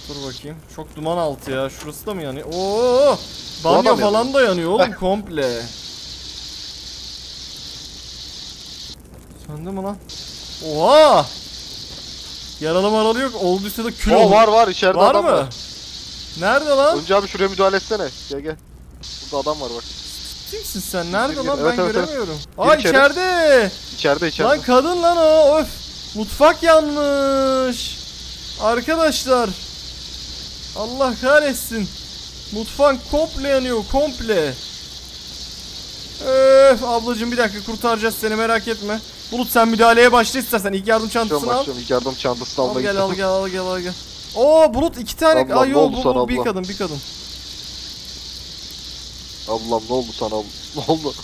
Dur bakayım. Çok duman altı ya. Şurası da mı yanıyor? Oo! Banyo falan da yanıyor oğlum komple. Söndü mü lan? Oha! Yaralı maralı yok. Olduysa da kül Oo olur. var var içeride Var adam mı? var. Nerede lan? Önce abi şuraya müdahale etsene. Gel gel. Burada adam var bak. Kimsin sen? Nerede Gir, lan? gir. Ben Evet, evet, evet. göremiyorum. Aa içeri. içeride. İçeride içeride. Lan kadın lan o. Öf. Mutfak yanmış. Arkadaşlar. Allah kahretsin. Mutfak komple yanıyor komple. Öf ablacığım bir dakika kurtaracağız seni merak etme. Bulut sen müdahaleye başla istersen ilk yardım çantasını al. başlıyorum. İlk yardım çantasını Al almaya gel al gel al gel al gel. Oo Bulut iki tane. Ablam, Ay oldu bu, bu bir kadın bir kadın. Ablam ne oldu sana ablam? Ne oldu?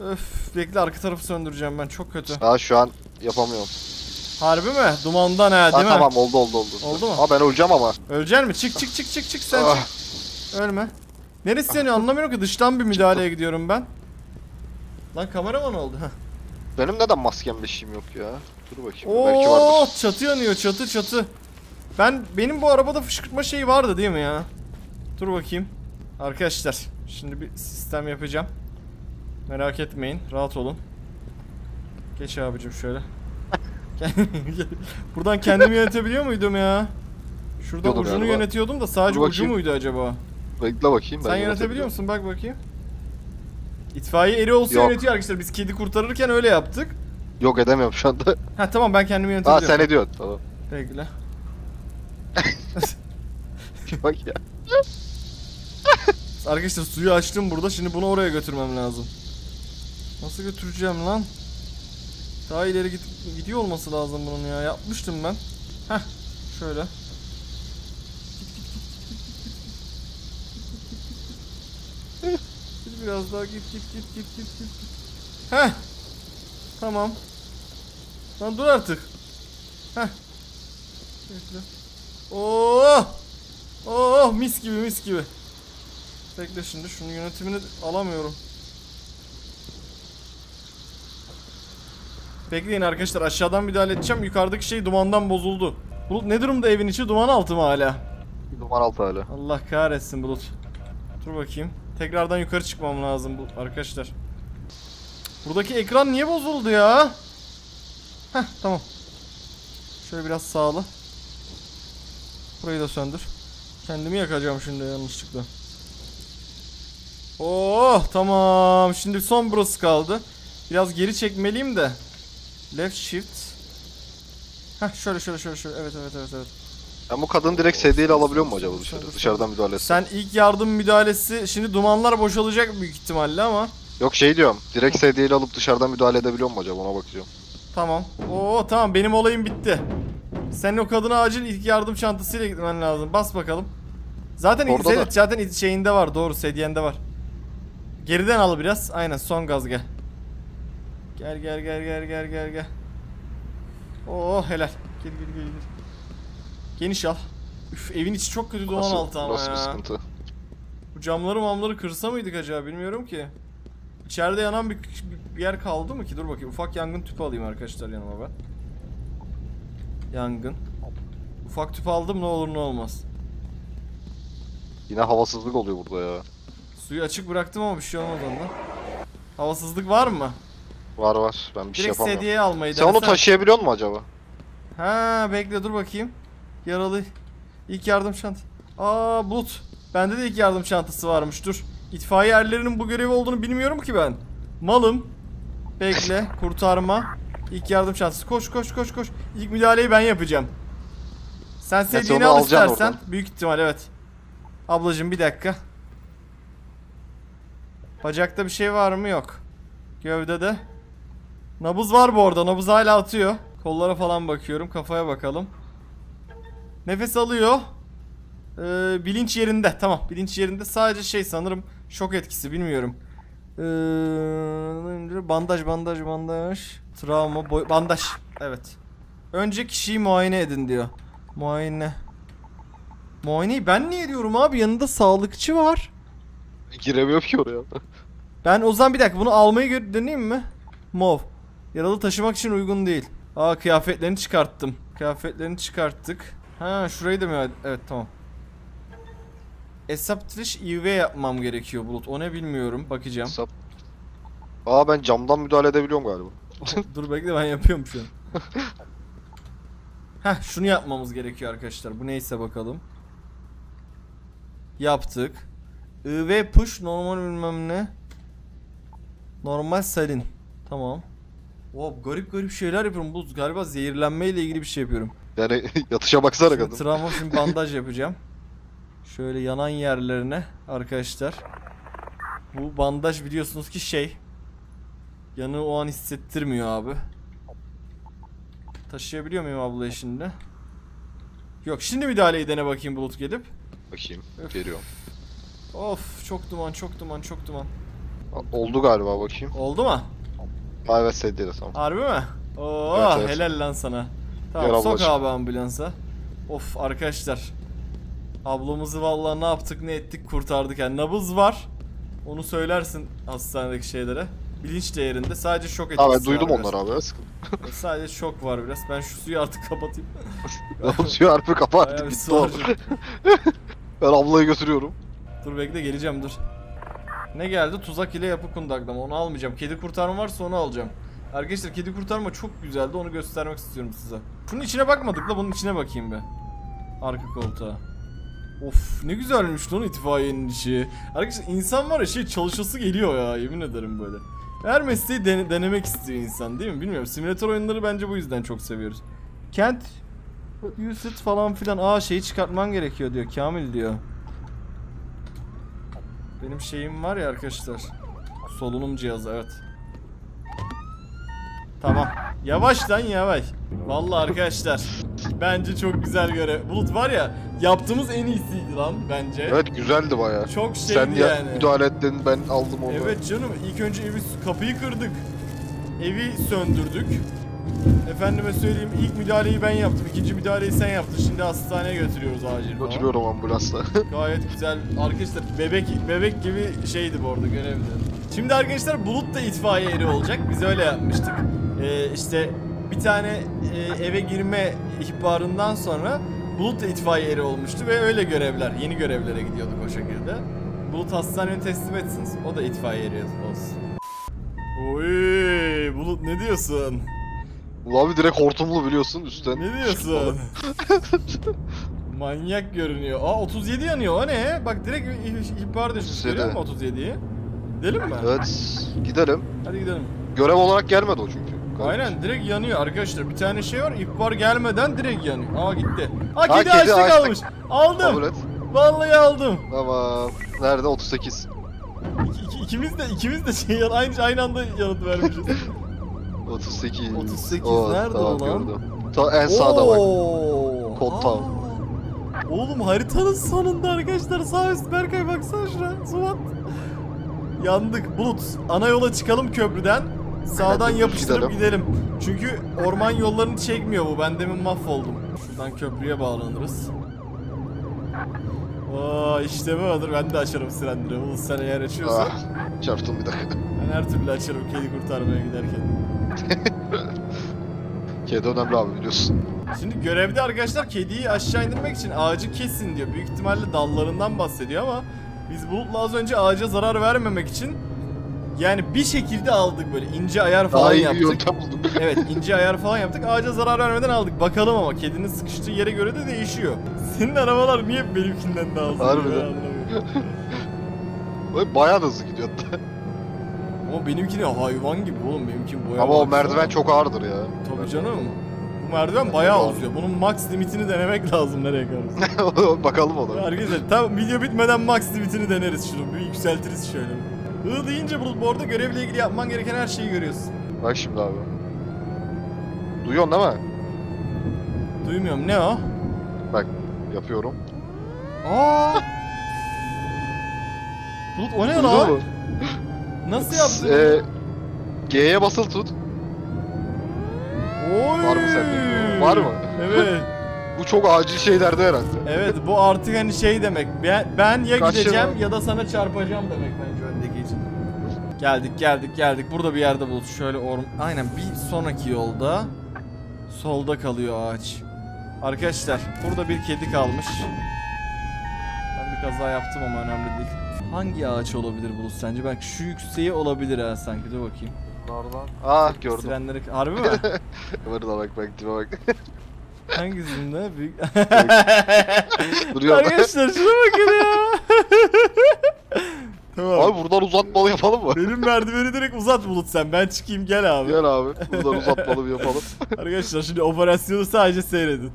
Öf bekle arka tarafı söndüreceğim ben çok kötü. Ha şu an yapamıyorum. Harbi mi? Dumandan ha Ha değil mi? tamam oldu oldu oldu. Oldu mu? Ha ben öleceğim ama. Öleceksin mi? Çık çık çık çık çık sen Ah. çık. Ölme. Neresi yanıyor anlamıyorum ki dıştan bir müdahaleye gidiyorum ben. Lan kameraman oldu. Heh. Benim neden maskem beşiğim yok ya? Dur bakayım. Oo çatı yanıyor çatı çatı. Ben benim bu arabada fışkırtma şeyi vardı değil mi ya? Dur bakayım. Arkadaşlar şimdi bir sistem yapacağım. Merak etmeyin rahat olun. Geç abicim şöyle. Buradan kendimi yönetebiliyor muydum ya? Şurada Yolum ucunu galiba. yönetiyordum da sadece ucu muydu acaba? Bekle bakayım ben Sen yönetebiliyor musun? Bak bakayım. İtfaiye eri olsa Yok. yönetiyor arkadaşlar. Biz kedi kurtarırken öyle yaptık. Yok edemiyorum şu anda. Ha tamam ben kendimi ha yönetebiliyorum. sen ediyorsun. Tamam. Bekle. Bak ya. Arkadaşlar suyu açtım burada. Şimdi bunu oraya götürmem lazım. Nasıl götüreceğim lan? Daha ileri git gidiyor olması lazım bunun ya. Yapmıştım ben. Heh. Şöyle. Git biraz daha git git git git git git. Heh. Tamam. Lan dur artık. Heh. Bekle. Oo! Oh mis gibi mis gibi. Bekle şimdi şunun yönetimini alamıyorum. Bekleyin arkadaşlar aşağıdan müdahale edeceğim. Yukarıdaki şey dumandan bozuldu. Bulut ne durumda evin içi? Duman altı mı hala? Duman altı hala. Allah kahretsin Bulut. Dur bakayım. Tekrardan yukarı çıkmam lazım bu arkadaşlar. Buradaki ekran niye bozuldu ya? Heh tamam. Şöyle biraz sağlı. Burayı da söndür. Kendimi yakacağım şimdi yanlışlıkla. Oh tamam. Şimdi son burası kaldı. Biraz geri çekmeliyim de. Left shift. Heh şöyle şöyle şöyle şöyle. Evet evet evet evet. Ben bu kadını direkt sedyeyle alabiliyor mu acaba dışarı? Dışarıdan müdahale etsem. Sen ilk yardım müdahalesi şimdi dumanlar boşalacak büyük ihtimalle ama Yok şey diyorum. Direkt sedyeyle alıp dışarıdan müdahale edebiliyor mu acaba ona bakacağım. tamam. Oo tamam benim olayım bitti. Sen o kadına acil ilk yardım çantasıyla gitmen lazım. Bas bakalım. Zaten Orada da. zaten şeyinde var doğru sedyende var. Geriden al biraz. Aynen son gaz gel. Gel gel gel gel gel gel gel. Oo helal. Gel gel gel gel. Geniş al. Üf evin içi çok kötü Nasıl, altı ama nasıl bir ya. sıkıntı? Bu camları mamları kırsa mıydık acaba bilmiyorum ki. İçeride yanan bir, bir yer kaldı mı ki? Dur bakayım. Ufak yangın tüpü alayım arkadaşlar yanıma ben. Yangın. Ufak tüp aldım ne olur ne olmaz. Yine havasızlık oluyor burada ya. Suyu açık bıraktım ama bir şey olmadı ondan. Havasızlık var mı? Var var. Ben bir şey Direkt yapamıyorum. sedyeye almayı Sen onu denesene. taşıyabiliyor musun acaba? Ha bekle dur bakayım. Yaralı. İlk yardım çantası. Aa Bulut. Bende de ilk yardım çantası varmış dur. İtfaiye erlerinin bu görevi olduğunu bilmiyorum ki ben. Malım. Bekle. Kurtarma. İlk yardım çantası. Koş koş koş koş. İlk müdahaleyi ben yapacağım. Sen onu al istersen. oradan. Büyük ihtimal evet. Ablacım bir dakika. Bacakta bir şey var mı? Yok. Gövdede. Nabız var bu arada. Nabız hala atıyor. Kollara falan bakıyorum. Kafaya bakalım. Nefes alıyor. Ee, bilinç yerinde. Tamam. Bilinç yerinde. Sadece şey sanırım şok etkisi. Bilmiyorum. Ee, bandaj, bandaj, bandaj. Travma, boy bandaj. Evet. Önce kişiyi muayene edin diyor. Muayene. Muayeneyi ben niye diyorum abi? Yanında sağlıkçı var. Giremiyorum ki oraya. Ben o zaman bir dakika bunu almayı deneyeyim mi? Mov. Yaralı taşımak için uygun değil. Aa kıyafetlerini çıkarttım. Kıyafetlerini çıkarttık. Ha şurayı da mı? Evet tamam. Establish IV yapmam gerekiyor Bulut. O ne bilmiyorum. Bakacağım. Sap. Aa ben camdan müdahale edebiliyorum galiba. Dur bekle ben yapıyorum şu an. Heh şunu yapmamız gerekiyor arkadaşlar. Bu neyse bakalım. Yaptık. IV push normal bilmem ne. Normal salin. Tamam. Wow, garip garip şeyler yapıyorum. Bu galiba zehirlenmeyle ilgili bir şey yapıyorum. Yani yatışa baksana kadın. travma şimdi bandaj yapacağım. Şöyle yanan yerlerine arkadaşlar. Bu bandaj biliyorsunuz ki şey. Yanı o an hissettirmiyor abi. Taşıyabiliyor muyum ablayı şimdi? Yok şimdi müdahaleyi dene bakayım bulut gelip. Bakayım. Öf. Geliyorum. Of çok duman çok duman çok duman. Oldu galiba bakayım. Oldu mu? Ha evet sedyede tamam. Harbi mi? Oo Evet, evet. helal lan sana. Tamam sok abi ambulansa. Of arkadaşlar. Ablamızı vallahi ne yaptık ne ettik kurtardık yani nabız var. Onu söylersin hastanedeki şeylere. Bilinç değerinde sadece şok etkisi ben duydum onları abi. biraz. Sadece şok var biraz. Ben şu suyu artık kapatayım. Suyu kapattı. bir Gitti su o. Ben ablayı götürüyorum. Dur bekle geleceğim dur. Ne geldi? Tuzak ile yapı kundaklama. Onu almayacağım. Kedi kurtarma varsa onu alacağım. Arkadaşlar kedi kurtarma çok güzeldi. Onu göstermek istiyorum size. Şunun içine bakmadık da bunun içine bakayım be. Arka koltuğa. Of ne güzelmiş lan itfaiyenin işi. Arkadaşlar insan var ya şey çalışası geliyor ya yemin ederim böyle. Her mesleği dene- denemek istiyor insan değil mi? Bilmiyorum. Simülatör oyunları bence bu yüzden çok seviyoruz. Kent it falan filan. Aa şeyi çıkartman gerekiyor diyor. Kamil diyor. Benim şeyim var ya arkadaşlar. Solunum cihazı evet. Tamam. Yavaş lan yavaş. Vallahi arkadaşlar. Bence çok güzel görev. Bulut var ya yaptığımız en iyisiydi lan bence. Evet güzeldi baya. Çok şeydi Sen ya yani. müdahale ettin ben aldım onu. Evet canım ilk önce evi kapıyı kırdık. Evi söndürdük. Efendime söyleyeyim ilk müdahaleyi ben yaptım. ikinci müdahaleyi sen yaptın. Şimdi hastaneye götürüyoruz acil. Götürüyorum ambulansla. Gayet güzel. Arkadaşlar bebek bebek gibi şeydi bu arada görevde. Şimdi arkadaşlar Bulut da itfaiye eri olacak. Biz öyle yapmıştık. Ee, işte bir tane e, eve girme ihbarından sonra Bulut da itfaiye eri olmuştu ve öyle görevler, yeni görevlere gidiyorduk o şekilde. Bulut hastaneye teslim etsin. O da itfaiye eri olsun. Oy, Bulut ne diyorsun? Ulan abi direkt hortumlu biliyorsun üstten. Ne diyorsun? Manyak görünüyor. Aa 37 yanıyor. O ne? Bak direkt ih- ihbar düşmüş. 37. Görüyor musun 37'yi? Gidelim mi? Evet gidelim. Hadi gidelim. Görev olarak gelmedi o çünkü. Aynen direkt yanıyor arkadaşlar. Bir tane şey var. ihbar gelmeden direkt yanıyor. Aa gitti. Ha, kedi, kedi açlık açlık. almış. Aldım. Kabul et. Vallahi aldım. Tamam. Nerede? 38. İki, iki- ikimiz de ikimiz de şey aynı aynı anda yanıt vermişiz. 38. 38 Oo, nerede tamam, o lan? gördüm. Ta en sağda bak. Oo. Kod tam. Aa. Oğlum haritanın sonunda arkadaşlar sağ üst Berkay baksana şuna. Suat. Yandık. Bulut. Ana yola çıkalım köprüden. Sağdan yapıştırıp gidelim. Çünkü orman yollarını çekmiyor bu. Ben demin mahvoldum. Şuradan köprüye bağlanırız. Oo işte bu olur. Ben de açarım sirenleri. Bulut sen eğer açıyorsan. Ah, çarptım bir dakika. Ben her türlü açarım kedi kurtarmaya giderken. Kedi önemli abi biliyorsun. Şimdi görevde arkadaşlar kediyi aşağı indirmek için ağacı kesin diyor. Büyük ihtimalle dallarından bahsediyor ama biz Bulut'la az önce ağaca zarar vermemek için yani bir şekilde aldık böyle ince ayar falan Daha iyi yaptık. yöntem buldum. Evet ince ayar falan yaptık. Ağaca zarar vermeden aldık. Bakalım ama kedinin sıkıştığı yere göre de değişiyor. Senin arabalar niye benimkinden daha hızlı? Harbiden. gidiyor? Bayağı da hızlı gidiyor hatta. ama benimki ne hayvan gibi oğlum benimki boya Ama o baksana. merdiven çok ağırdır ya. Tabii canım. Bu merdiven bayağı uzuyor. Bunun max limitini denemek lazım nereye kadar. Bakalım ona. Arkadaşlar tam video bitmeden max limitini deneriz şunu. Bir yükseltiriz şöyle. Hı deyince bu, bu arada görevle ilgili yapman gereken her şeyi görüyorsun. Bak şimdi abi. Duyuyorsun değil mi? Duymuyorum ne o? Bak yapıyorum. Aa! Bulut o ne Duydun lan? mu? Nasıl yaptın? Ee, G'ye basılı tut. Oy! var mı sende? Var mı? Evet. Bu çok acil şeylerde herhalde. Evet bu artık hani şey demek. Ben, ben ya Kaç gideceğim yıl? ya da sana çarpacağım demek. Geldik geldik geldik. Burada bir yerde bulut. Şöyle orm... Aynen bir sonraki yolda. Solda kalıyor ağaç. Arkadaşlar burada bir kedi kalmış. Ben bir kaza yaptım ama önemli değil. Hangi ağaç olabilir bulut sence? Belki şu yükseği olabilir ha sanki. Dur bakayım. Nereden? Ah gördüm. Sirenleri... Harbi mi? Burada bak bak tipe bak. Hangisinde? Büyük... Duruyor. Arkadaşlar şuna bakın ya. Tamam. Abi buradan uzatmalı yapalım mı? Benim merdiveni direkt uzat Bulut sen. Ben çıkayım gel abi. Gel abi. Buradan uzatmalı bir yapalım. Arkadaşlar şimdi operasyonu sadece seyredin.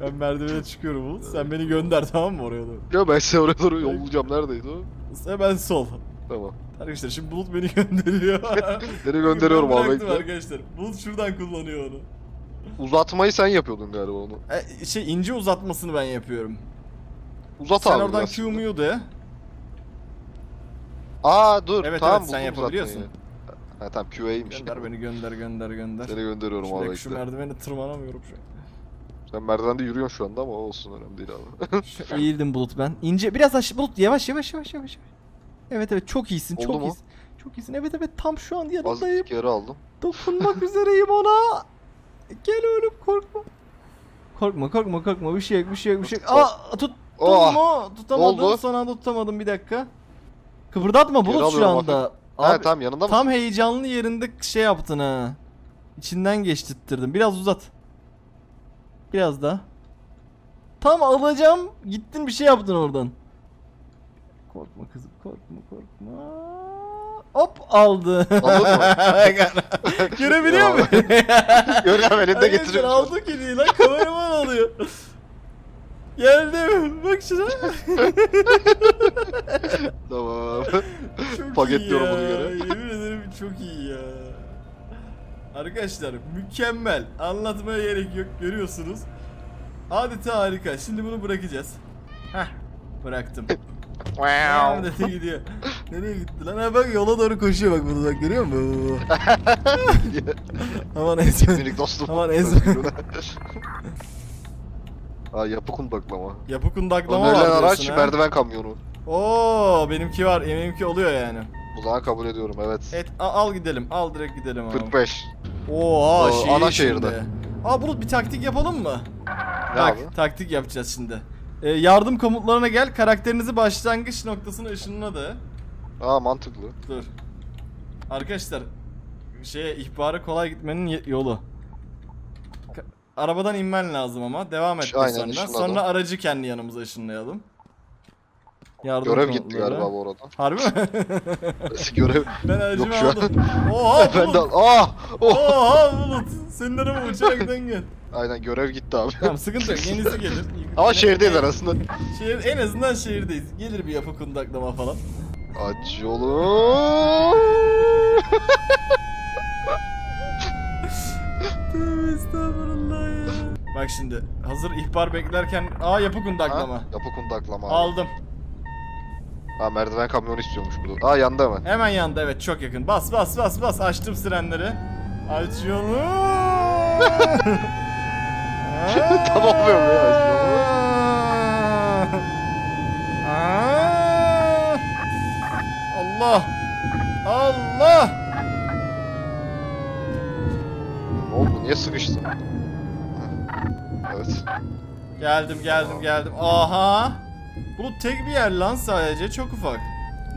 Ben merdivene çıkıyorum Bulut. Sen beni gönder tamam mı oraya doğru? Ya ben size oraya doğru yollayacağım. Neredeydi o? Hemen sol. Tamam. Arkadaşlar şimdi Bulut beni gönderiyor. Seni gönderiyorum abi. bıraktım arkadaşlar. Bulut şuradan kullanıyor onu. Uzatmayı sen yapıyordun galiba onu. E, şey ince uzatmasını ben yapıyorum. Uzat Sen abi. oradan biraz. Q'muyu de. Aa dur. Evet, tamam, evet, sen yapabiliyorsun. uzatmayı. Ha tamam QA'ymiş. Gönder beni gönder gönder gönder. Seni gönderiyorum Şu, abi. şu merdiveni tırmanamıyorum şu an. Sen merdivende yürüyorsun şu anda ama olsun önemli değil abi. Eğildim bulut ben. İnce biraz aşağı bulut yavaş yavaş yavaş yavaş. Evet evet çok iyisin Oldu çok mu? iyisin. Çok iyisin evet evet tam şu an Az yanındayım. geri aldım. Dokunmak üzereyim ona. Gel oğlum korkma. Korkma korkma korkma bir şey yok bir şey yok bir şey yok. Aa tut Oh! mu? Tutamadım oldu? son anda tutamadım bir dakika. Kıpırdatma Geri bulut şu alıyorum anda. Abi, tamam yanında mısın? tam heyecanlı yerinde şey yaptın ha. İçinden geçtirttirdin. Biraz uzat. Biraz daha. Tam alacağım. Gittin bir şey yaptın oradan. Korkma kızım korkma korkma. Hop aldı. Aldın mı? Görebiliyor musun? Görüyorum elinde Arkadaşlar getiriyorum. aldı kediyi lan kameraman alıyor. Geldim. Bak şuna. Tamam. Çok Paketliyorum bunu göre. Yemin ederim çok iyi ya. Arkadaşlar mükemmel. Anlatmaya gerek yok görüyorsunuz. Adeta harika. Şimdi bunu bırakacağız. Heh bıraktım. Wow. Nereye gidiyor? Nereye gitti lan? Ha bak yola doğru koşuyor bak burada bak görüyor musun? Aman Ezme. Minik dostum. Aman ezme. Aa yapı kundaklama. Yapı kundaklama Önerilen var araç diyorsun ha. merdiven kamyonu. Oo benimki var. Benimki oluyor yani. O zaman kabul ediyorum evet. Evet a- al gidelim. Al direkt gidelim abi. 45. Oha Oo, şehir ana içinde. şehirde. Aa Bulut bir taktik yapalım mı? Ne Bak abi? taktik yapacağız şimdi. Ee, yardım komutlarına gel. Karakterinizi başlangıç noktasına ışınla da. Aa mantıklı. Dur. Arkadaşlar şeye ihbara kolay gitmenin ye- yolu. Arabadan inmen lazım ama. Devam et aynen, sonra. ışınladım. Sonra aracı kendi yanımıza ışınlayalım. Yardım Görev gitti komutları. galiba bu arada. Harbi mi? Görev. ben aracımı şu an. aldım. Oha ben de Bulut. Aa! Oh! Oha Bulut. Senin araba uçaraktan gel. Aynen görev gitti abi. Tamam sıkıntı yok. Yenisi gelir. Ama şehirdeyiz arasında. Şehir, en azından şehirdeyiz. Gelir bir yapı kundaklama falan. Aç yolu. Tövbe estağfurullah ya. Bak şimdi hazır ihbar beklerken aa yapı kundaklama. Ha, Yapı kundaklama abi. Aldım. Ha merdiven kamyonu istiyormuş burada. Aa yandı hemen. Hemen yanında evet çok yakın. Bas bas bas bas açtım sirenleri. Aç yolu. Tam olmuyor mu ya? Aa! Allah. Allah. Ne oldu? Niye sıkıştın? Evet. Geldim geldim geldim. Aha. Bu tek bir yer lan sadece çok ufak.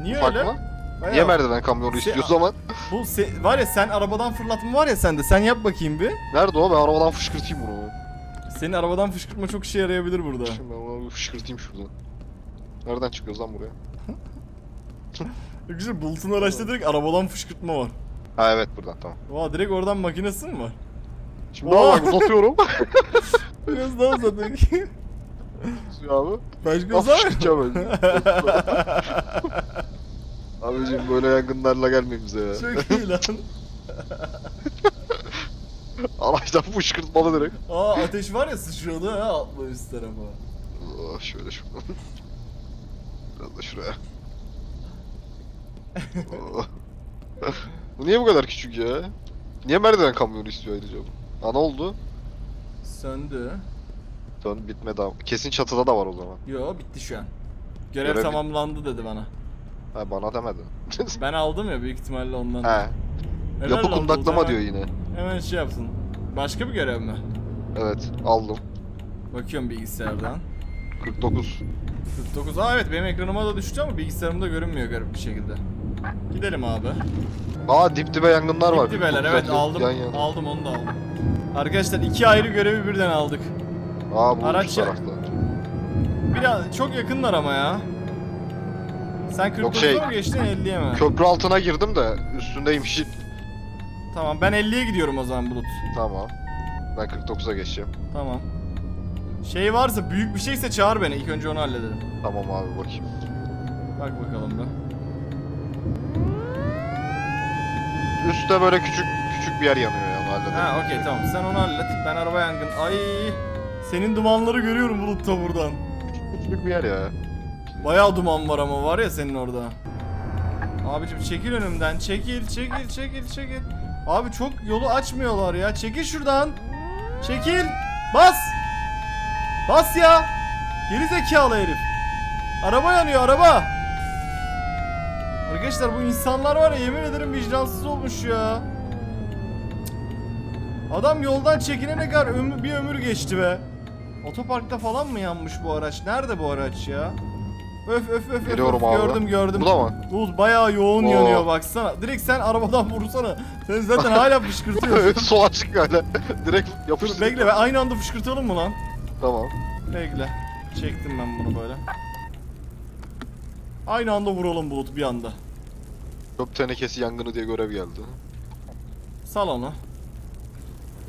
Niye Ufak öyle? mı? Bayağı- Niye merdiven kamyonu Şey- istiyoruz ama? Bu se- var ya sen arabadan fırlatma var ya sende. Sen yap bakayım bir. Nerede o? Ben arabadan fışkırtayım bunu. Senin arabadan fışkırtma çok işe yarayabilir burada. Şimdi ben onu bir fışkırtayım şurada. Nereden çıkıyoruz lan buraya? Arkadaşlar Bulut'un araçta direkt arabadan fışkırtma var. Ha evet buradan tamam. Oha direkt oradan makinesi mi var? Şimdi daha bak uzatıyorum. Biraz daha uzatın. Suyu abi. Başka Nasıl uzar mı? fışkırtacağım öyle? Abicim böyle yangınlarla gelmeyin bize ya. Çok iyi lan. Araçtan fışkırtmalı direkt. Aa ateş var ya sıçradı ha atla üst tarafa. Oh, şöyle şuradan. Biraz da şuraya. Oh. bu niye bu kadar küçük ya? Niye merdiven kamyonu istiyor ayrıca bu? Ha ne oldu? Söndü. Dön bitmedi ama. Kesin çatıda da var o zaman. Yo bitti şu an. Görev, Görev bit- tamamlandı dedi bana. Ha bana demedi. Ben aldım ya büyük ihtimalle ondan. He. Helal Yapı lan Bulut, kundaklama hemen- diyor yine. Hemen şey yapsın. Başka bir görev mi? Evet aldım. Bakıyorum bilgisayardan. 49. 49. Aa evet benim ekranıma da düştü ama bilgisayarımda görünmüyor garip bir şekilde. Gidelim abi. Aa dip dibe yangınlar var. Gitti beyler evet aldım. yan yana. Aldım onu da aldım. Arkadaşlar iki ayrı görevi birden aldık. Aa bu Araç ya- tarafta. Biraz çok yakınlar ama ya. Sen 49'a şey, mı geçtin 50'ye mi? Köprü altına girdim de üstündeymiş. Tamam ben 50'ye gidiyorum o zaman Bulut. Tamam. Ben 49'a geçeceğim. Tamam. Şey varsa büyük bir şeyse çağır beni. İlk önce onu halledelim. Tamam abi bakayım. Bak bakalım be. Üstte böyle küçük küçük bir yer yanıyor yani halledelim. Ha okey tamam sen onu hallet. Ben araba yangın. Ay senin dumanları görüyorum Bulut da buradan. Küçük bir yer ya. Bayağı duman var ama var ya senin orada. Abicim çekil önümden. Çekil, çekil, çekil, çekil. Abi çok yolu açmıyorlar ya. Çekil şuradan. Çekil. Bas. Bas ya. Geri zekalı herif. Araba yanıyor araba. Arkadaşlar bu insanlar var ya yemin ederim vicdansız olmuş ya. Adam yoldan çekilene kadar ömür, bir ömür geçti be. Otoparkta falan mı yanmış bu araç? Nerede bu araç ya? Öf öf öf Geliyorum öf. abi. gördüm gördüm. Bu da mı? Bulut bayağı yoğun Oo. yanıyor baksana. Direkt sen arabadan vursana. Sen zaten hala fışkırtıyorsun. Sol açık hala. Direkt yapıştır. bekle be aynı anda fışkırtalım mı lan? Tamam. Bekle. Çektim ben bunu böyle. Aynı anda vuralım Bulut bir anda. Çöp tenekesi yangını diye görev geldi. Sal onu.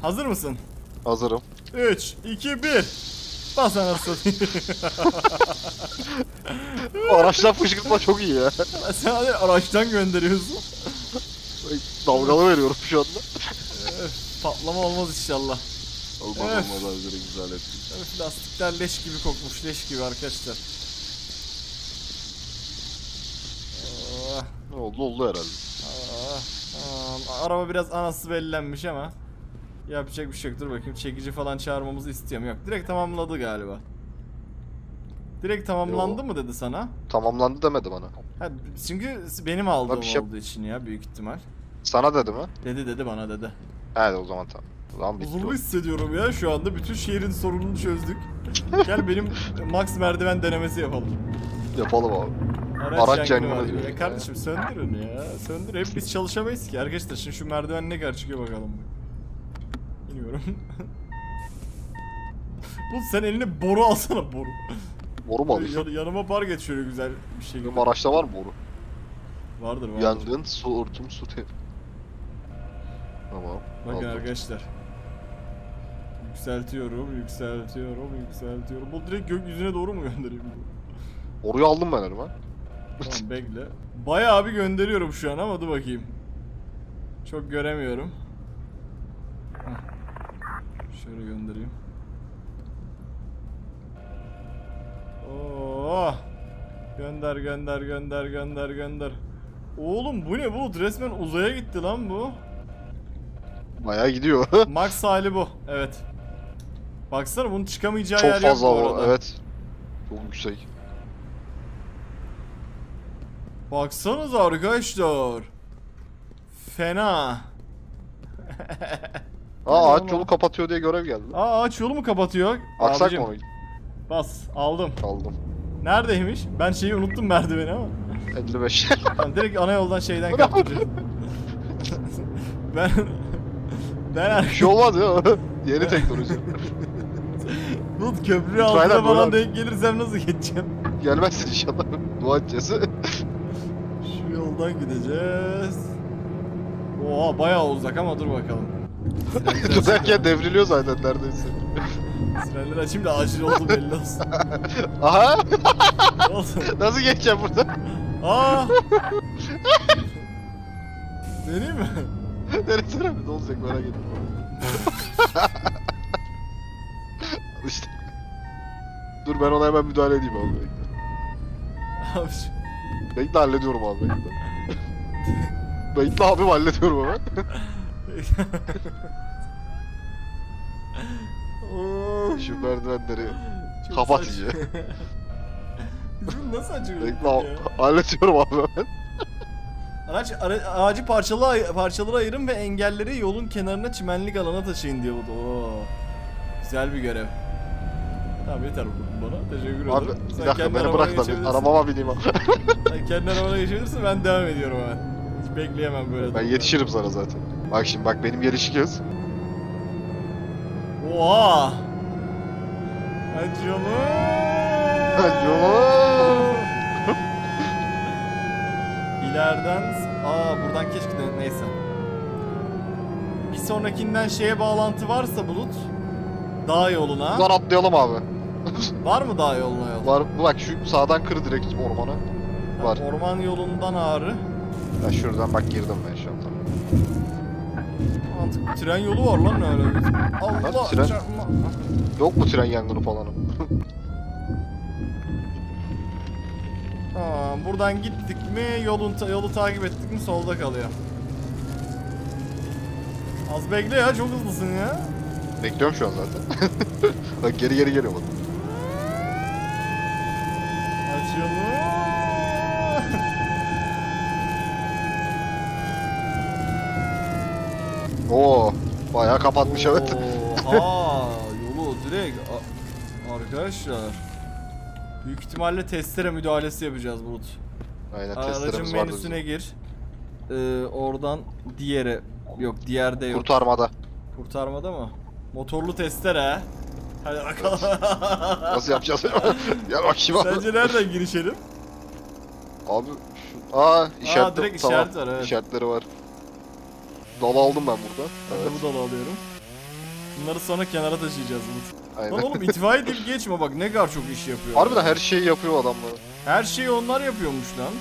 Hazır mısın? Hazırım. 3, 2, 1. Bas anasını araçtan fışkırtma çok iyi ya. Sen hadi araçtan gönderiyorsun. Dalgalı veriyorum şu anda. Patlama olmaz inşallah. Olmaz Öf. olmaz abi güzel ettim. Evet, lastikler leş gibi kokmuş, leş gibi arkadaşlar. Ah, Ne oldu oldu herhalde. ah, ah. Araba biraz anası bellenmiş ama yapacak bir şey yok. Dur bakayım çekici falan çağırmamızı istiyorum. Yok direkt tamamladı galiba. Direkt tamamlandı Yo. mı dedi sana? Tamamlandı demedi bana. Ha, çünkü benim aldığım bir şey- olduğu için ya büyük ihtimal. Sana dedi mi? Dedi dedi bana dedi. He o zaman tamam. O zaman bitti. Huzurlu hissediyorum ya şu anda. Bütün şehrin sorununu çözdük. Gel benim max merdiven denemesi yapalım. Yapalım abi. Araç, yangını var. diyor ya. kardeşim söndürün ya. Söndür. Hep biz çalışamayız ki. Arkadaşlar şimdi şu merdiven ne kadar çıkıyor bakalım. Bilmiyorum. Bu sen eline boru alsana boru. Boru mu? Yan- yanıma par geç şöyle güzel bir şey. Benim araçta var mı boru? Vardır vardır. Yangın, su, hortum, su te... Tamam. Bakın aldım. arkadaşlar. Yükseltiyorum, yükseltiyorum, yükseltiyorum. Bu direkt gökyüzüne doğru mu göndereyim? Boruyu aldım ben elime. Tamam bekle. Bayağı bir gönderiyorum şu an ama dur bakayım. Çok göremiyorum. Şöyle göndereyim. Oo. Gönder gönder gönder gönder gönder. Oğlum bu ne bulut resmen uzaya gitti lan bu. Bayağı gidiyor. Max hali bu. Evet. Baksana bunun çıkamayacağı Çok yer yok fazla bu hava. arada. Evet. Çok yüksek. Baksanıza arkadaşlar. Fena. Aa ağaç yolu kapatıyor diye görev geldi. Aa ağaç yolu mu kapatıyor? Aksak Abicim, mı? Bas aldım. Aldım. Neredeymiş? Ben şeyi unuttum merdiveni ama. 55. Tamam direkt ana yoldan şeyden kaptıracağız. ben ben Bir şey olmaz ya. Yeni teknoloji. Bulut köprü altına falan denk gelirsem nasıl geçeceğim? Gelmezsin inşallah. Dua edeceğiz. Şu yoldan gideceğiz. Oha bayağı uzak ama dur bakalım. Dönerken devriliyor zaten neredeyse. Sirenleri açayım da acil oldu belli olsun. Aha! Ne oldu? Nasıl geçeceğim burada? Aa! Deneyim mi? Neresi önemli? Ne olacak merak ettim. işte. Dur ben ona hemen müdahale edeyim abi bekle. Abi şu- Bekle hallediyorum abi bekle. bekle abim hallediyorum hemen. Oo, Şu merdivenleri çok kapat iyice. Bizim nasıl açıyorsun Bekle ya? hallediyorum abi ben. Araç ara- ağacı parçalı parçalara ayırın ve engelleri yolun kenarına çimenlik alana taşıyın diyor bu da. Oo. Güzel bir görev. Tamam yeter bu bana. Teşekkür ederim. Abi Sen bir dakika kendi beni arabana bırak da bir arabama bineyim abi. Sen kendi arabana geçebilirsin ben devam ediyorum hemen. Hiç bekleyemem böyle. Ben durumlarda. yetişirim sana zaten. Bak şimdi bak benim gelişi göz. Oha! Canım. Canım. İleriden aa buradan keşke de neyse. Bir sonrakinden şeye bağlantı varsa bulut dağ yoluna. Buradan atlayalım abi. Var mı dağ yoluna yol? Var bak şu sağdan kır direkt ormana. Ha, Var. Orman yolundan ağrı. Ben şuradan bak girdim ben şu an. Mantıklı. Tren yolu var lan öyle. Allah tren- çarpma. Yok mu tren yangını falan? Tamam buradan gittik mi yolun yolu takip ettik mi solda kalıyor. Az bekle ya çok hızlısın ya. Bekliyorum şu an zaten. bak geri geri geliyor bak. Açalım. Oo, bayağı kapatmış evet. Oha yolu direkt arkadaşlar. Büyük ihtimalle testere müdahalesi yapacağız Bulut. Aynen Aracın menüsüne gir. Ee, oradan diğere yok diğerde yok. Kurtarmada. Kurtarmada mı? Motorlu testere. Hadi bakalım. Nasıl yapacağız? Gel bakayım abi. Sence nereden girişelim? Abi şu... Aa işaret direkt işaret var, evet. İşaretleri var. Dal aldım ben burada. Ben de bu dalı alıyorum. Bunları sonra kenara taşıyacağız Bulut. aynen. Lan oğlum itfaiye değil geçme bak ne kadar çok iş yapıyor. Harbiden her şeyi yapıyor adamlar. Her şeyi onlar yapıyormuş lan.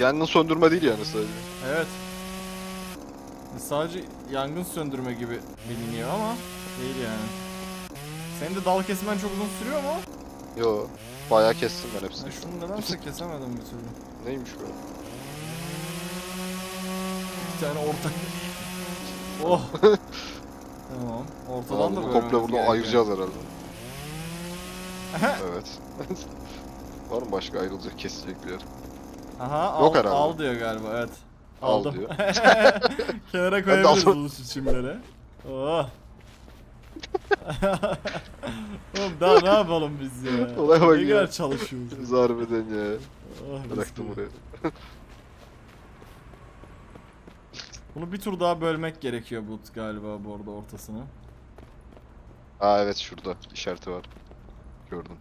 Yangın söndürme değil yani sadece. Evet. Sadece yangın söndürme gibi biliniyor ama değil yani. Senin de dal kesmen çok uzun sürüyor mu? Yo, bayağı kestim ben hepsini. Ben şunu nedense kesemedim bir türlü. Neymiş bu? Tane orta... Oh! tamam. Ortadan Tamam, da komple buradan gerekiyor. ayıracağız herhalde. evet. var mı başka ayrılacak, kesilecek bir yer? Aha Yok al, herhalde. al diyor galiba evet. Al Aldım. diyor. Kenara koyabiliriz bu çimlere. Oh. Oğlum daha ne yapalım biz ya? Olaya bak ne kadar çalışıyoruz. Harbiden ya. Oh, Bıraktım buraya. Bunu bir tur daha bölmek gerekiyor bu galiba bu arada ortasını. Aa evet şurada işareti var. Gördüm.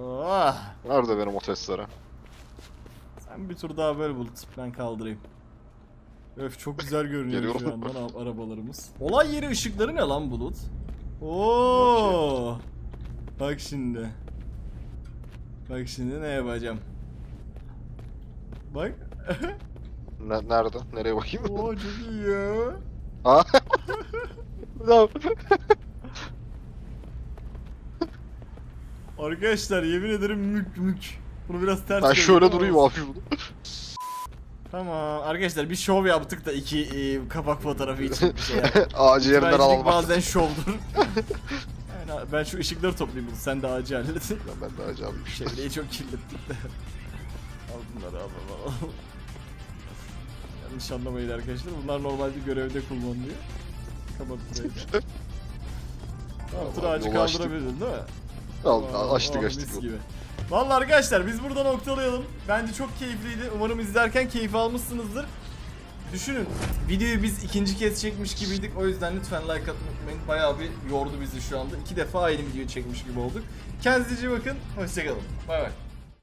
Oh. Nerede benim o testere? Sen bir tur daha böl bulut ben kaldırayım. Öf çok güzel görünüyor şu Geliyorum. yandan a- arabalarımız. Olay yeri ışıkları ne lan bulut? Oo. Bak şimdi. Bak şimdi ne yapacağım. Bak. Ne- nerede? Nereye bakayım? Oo çok iyi ya. Aa. Tamam. Arkadaşlar yemin ederim mük mük. Bunu biraz ters ben çevirdim şöyle ama durayım abi şurada. Tamam arkadaşlar bir şov yaptık da iki e, kapak fotoğrafı için bir şey yaptık. Ağacı yerinden alalım. bazen şovdur. yani ben şu ışıkları toplayayım bunu. Sen de ağacı hallet. Ben de ağacı alayım işte. Çevreyi çok kirlettik de. al bunları al al al. Yanlış anlamayın arkadaşlar. Bunlar normalde görevde kullanılıyor. Kapat burayı. da. Tamam, tır ağacı yolu açtık. kaldırabildin değil mi? Al, Tamam, açtık açtık. mis gibi. Vallahi arkadaşlar biz burada noktalayalım. Bence çok keyifliydi. Umarım izlerken keyif almışsınızdır. Düşünün videoyu biz ikinci kez çekmiş gibiydik. O yüzden lütfen like atmayı unutmayın. Bayağı bir yordu bizi şu anda. İki defa aynı videoyu çekmiş gibi olduk. Kendinize iyi bakın. Hoşçakalın. Bay bay.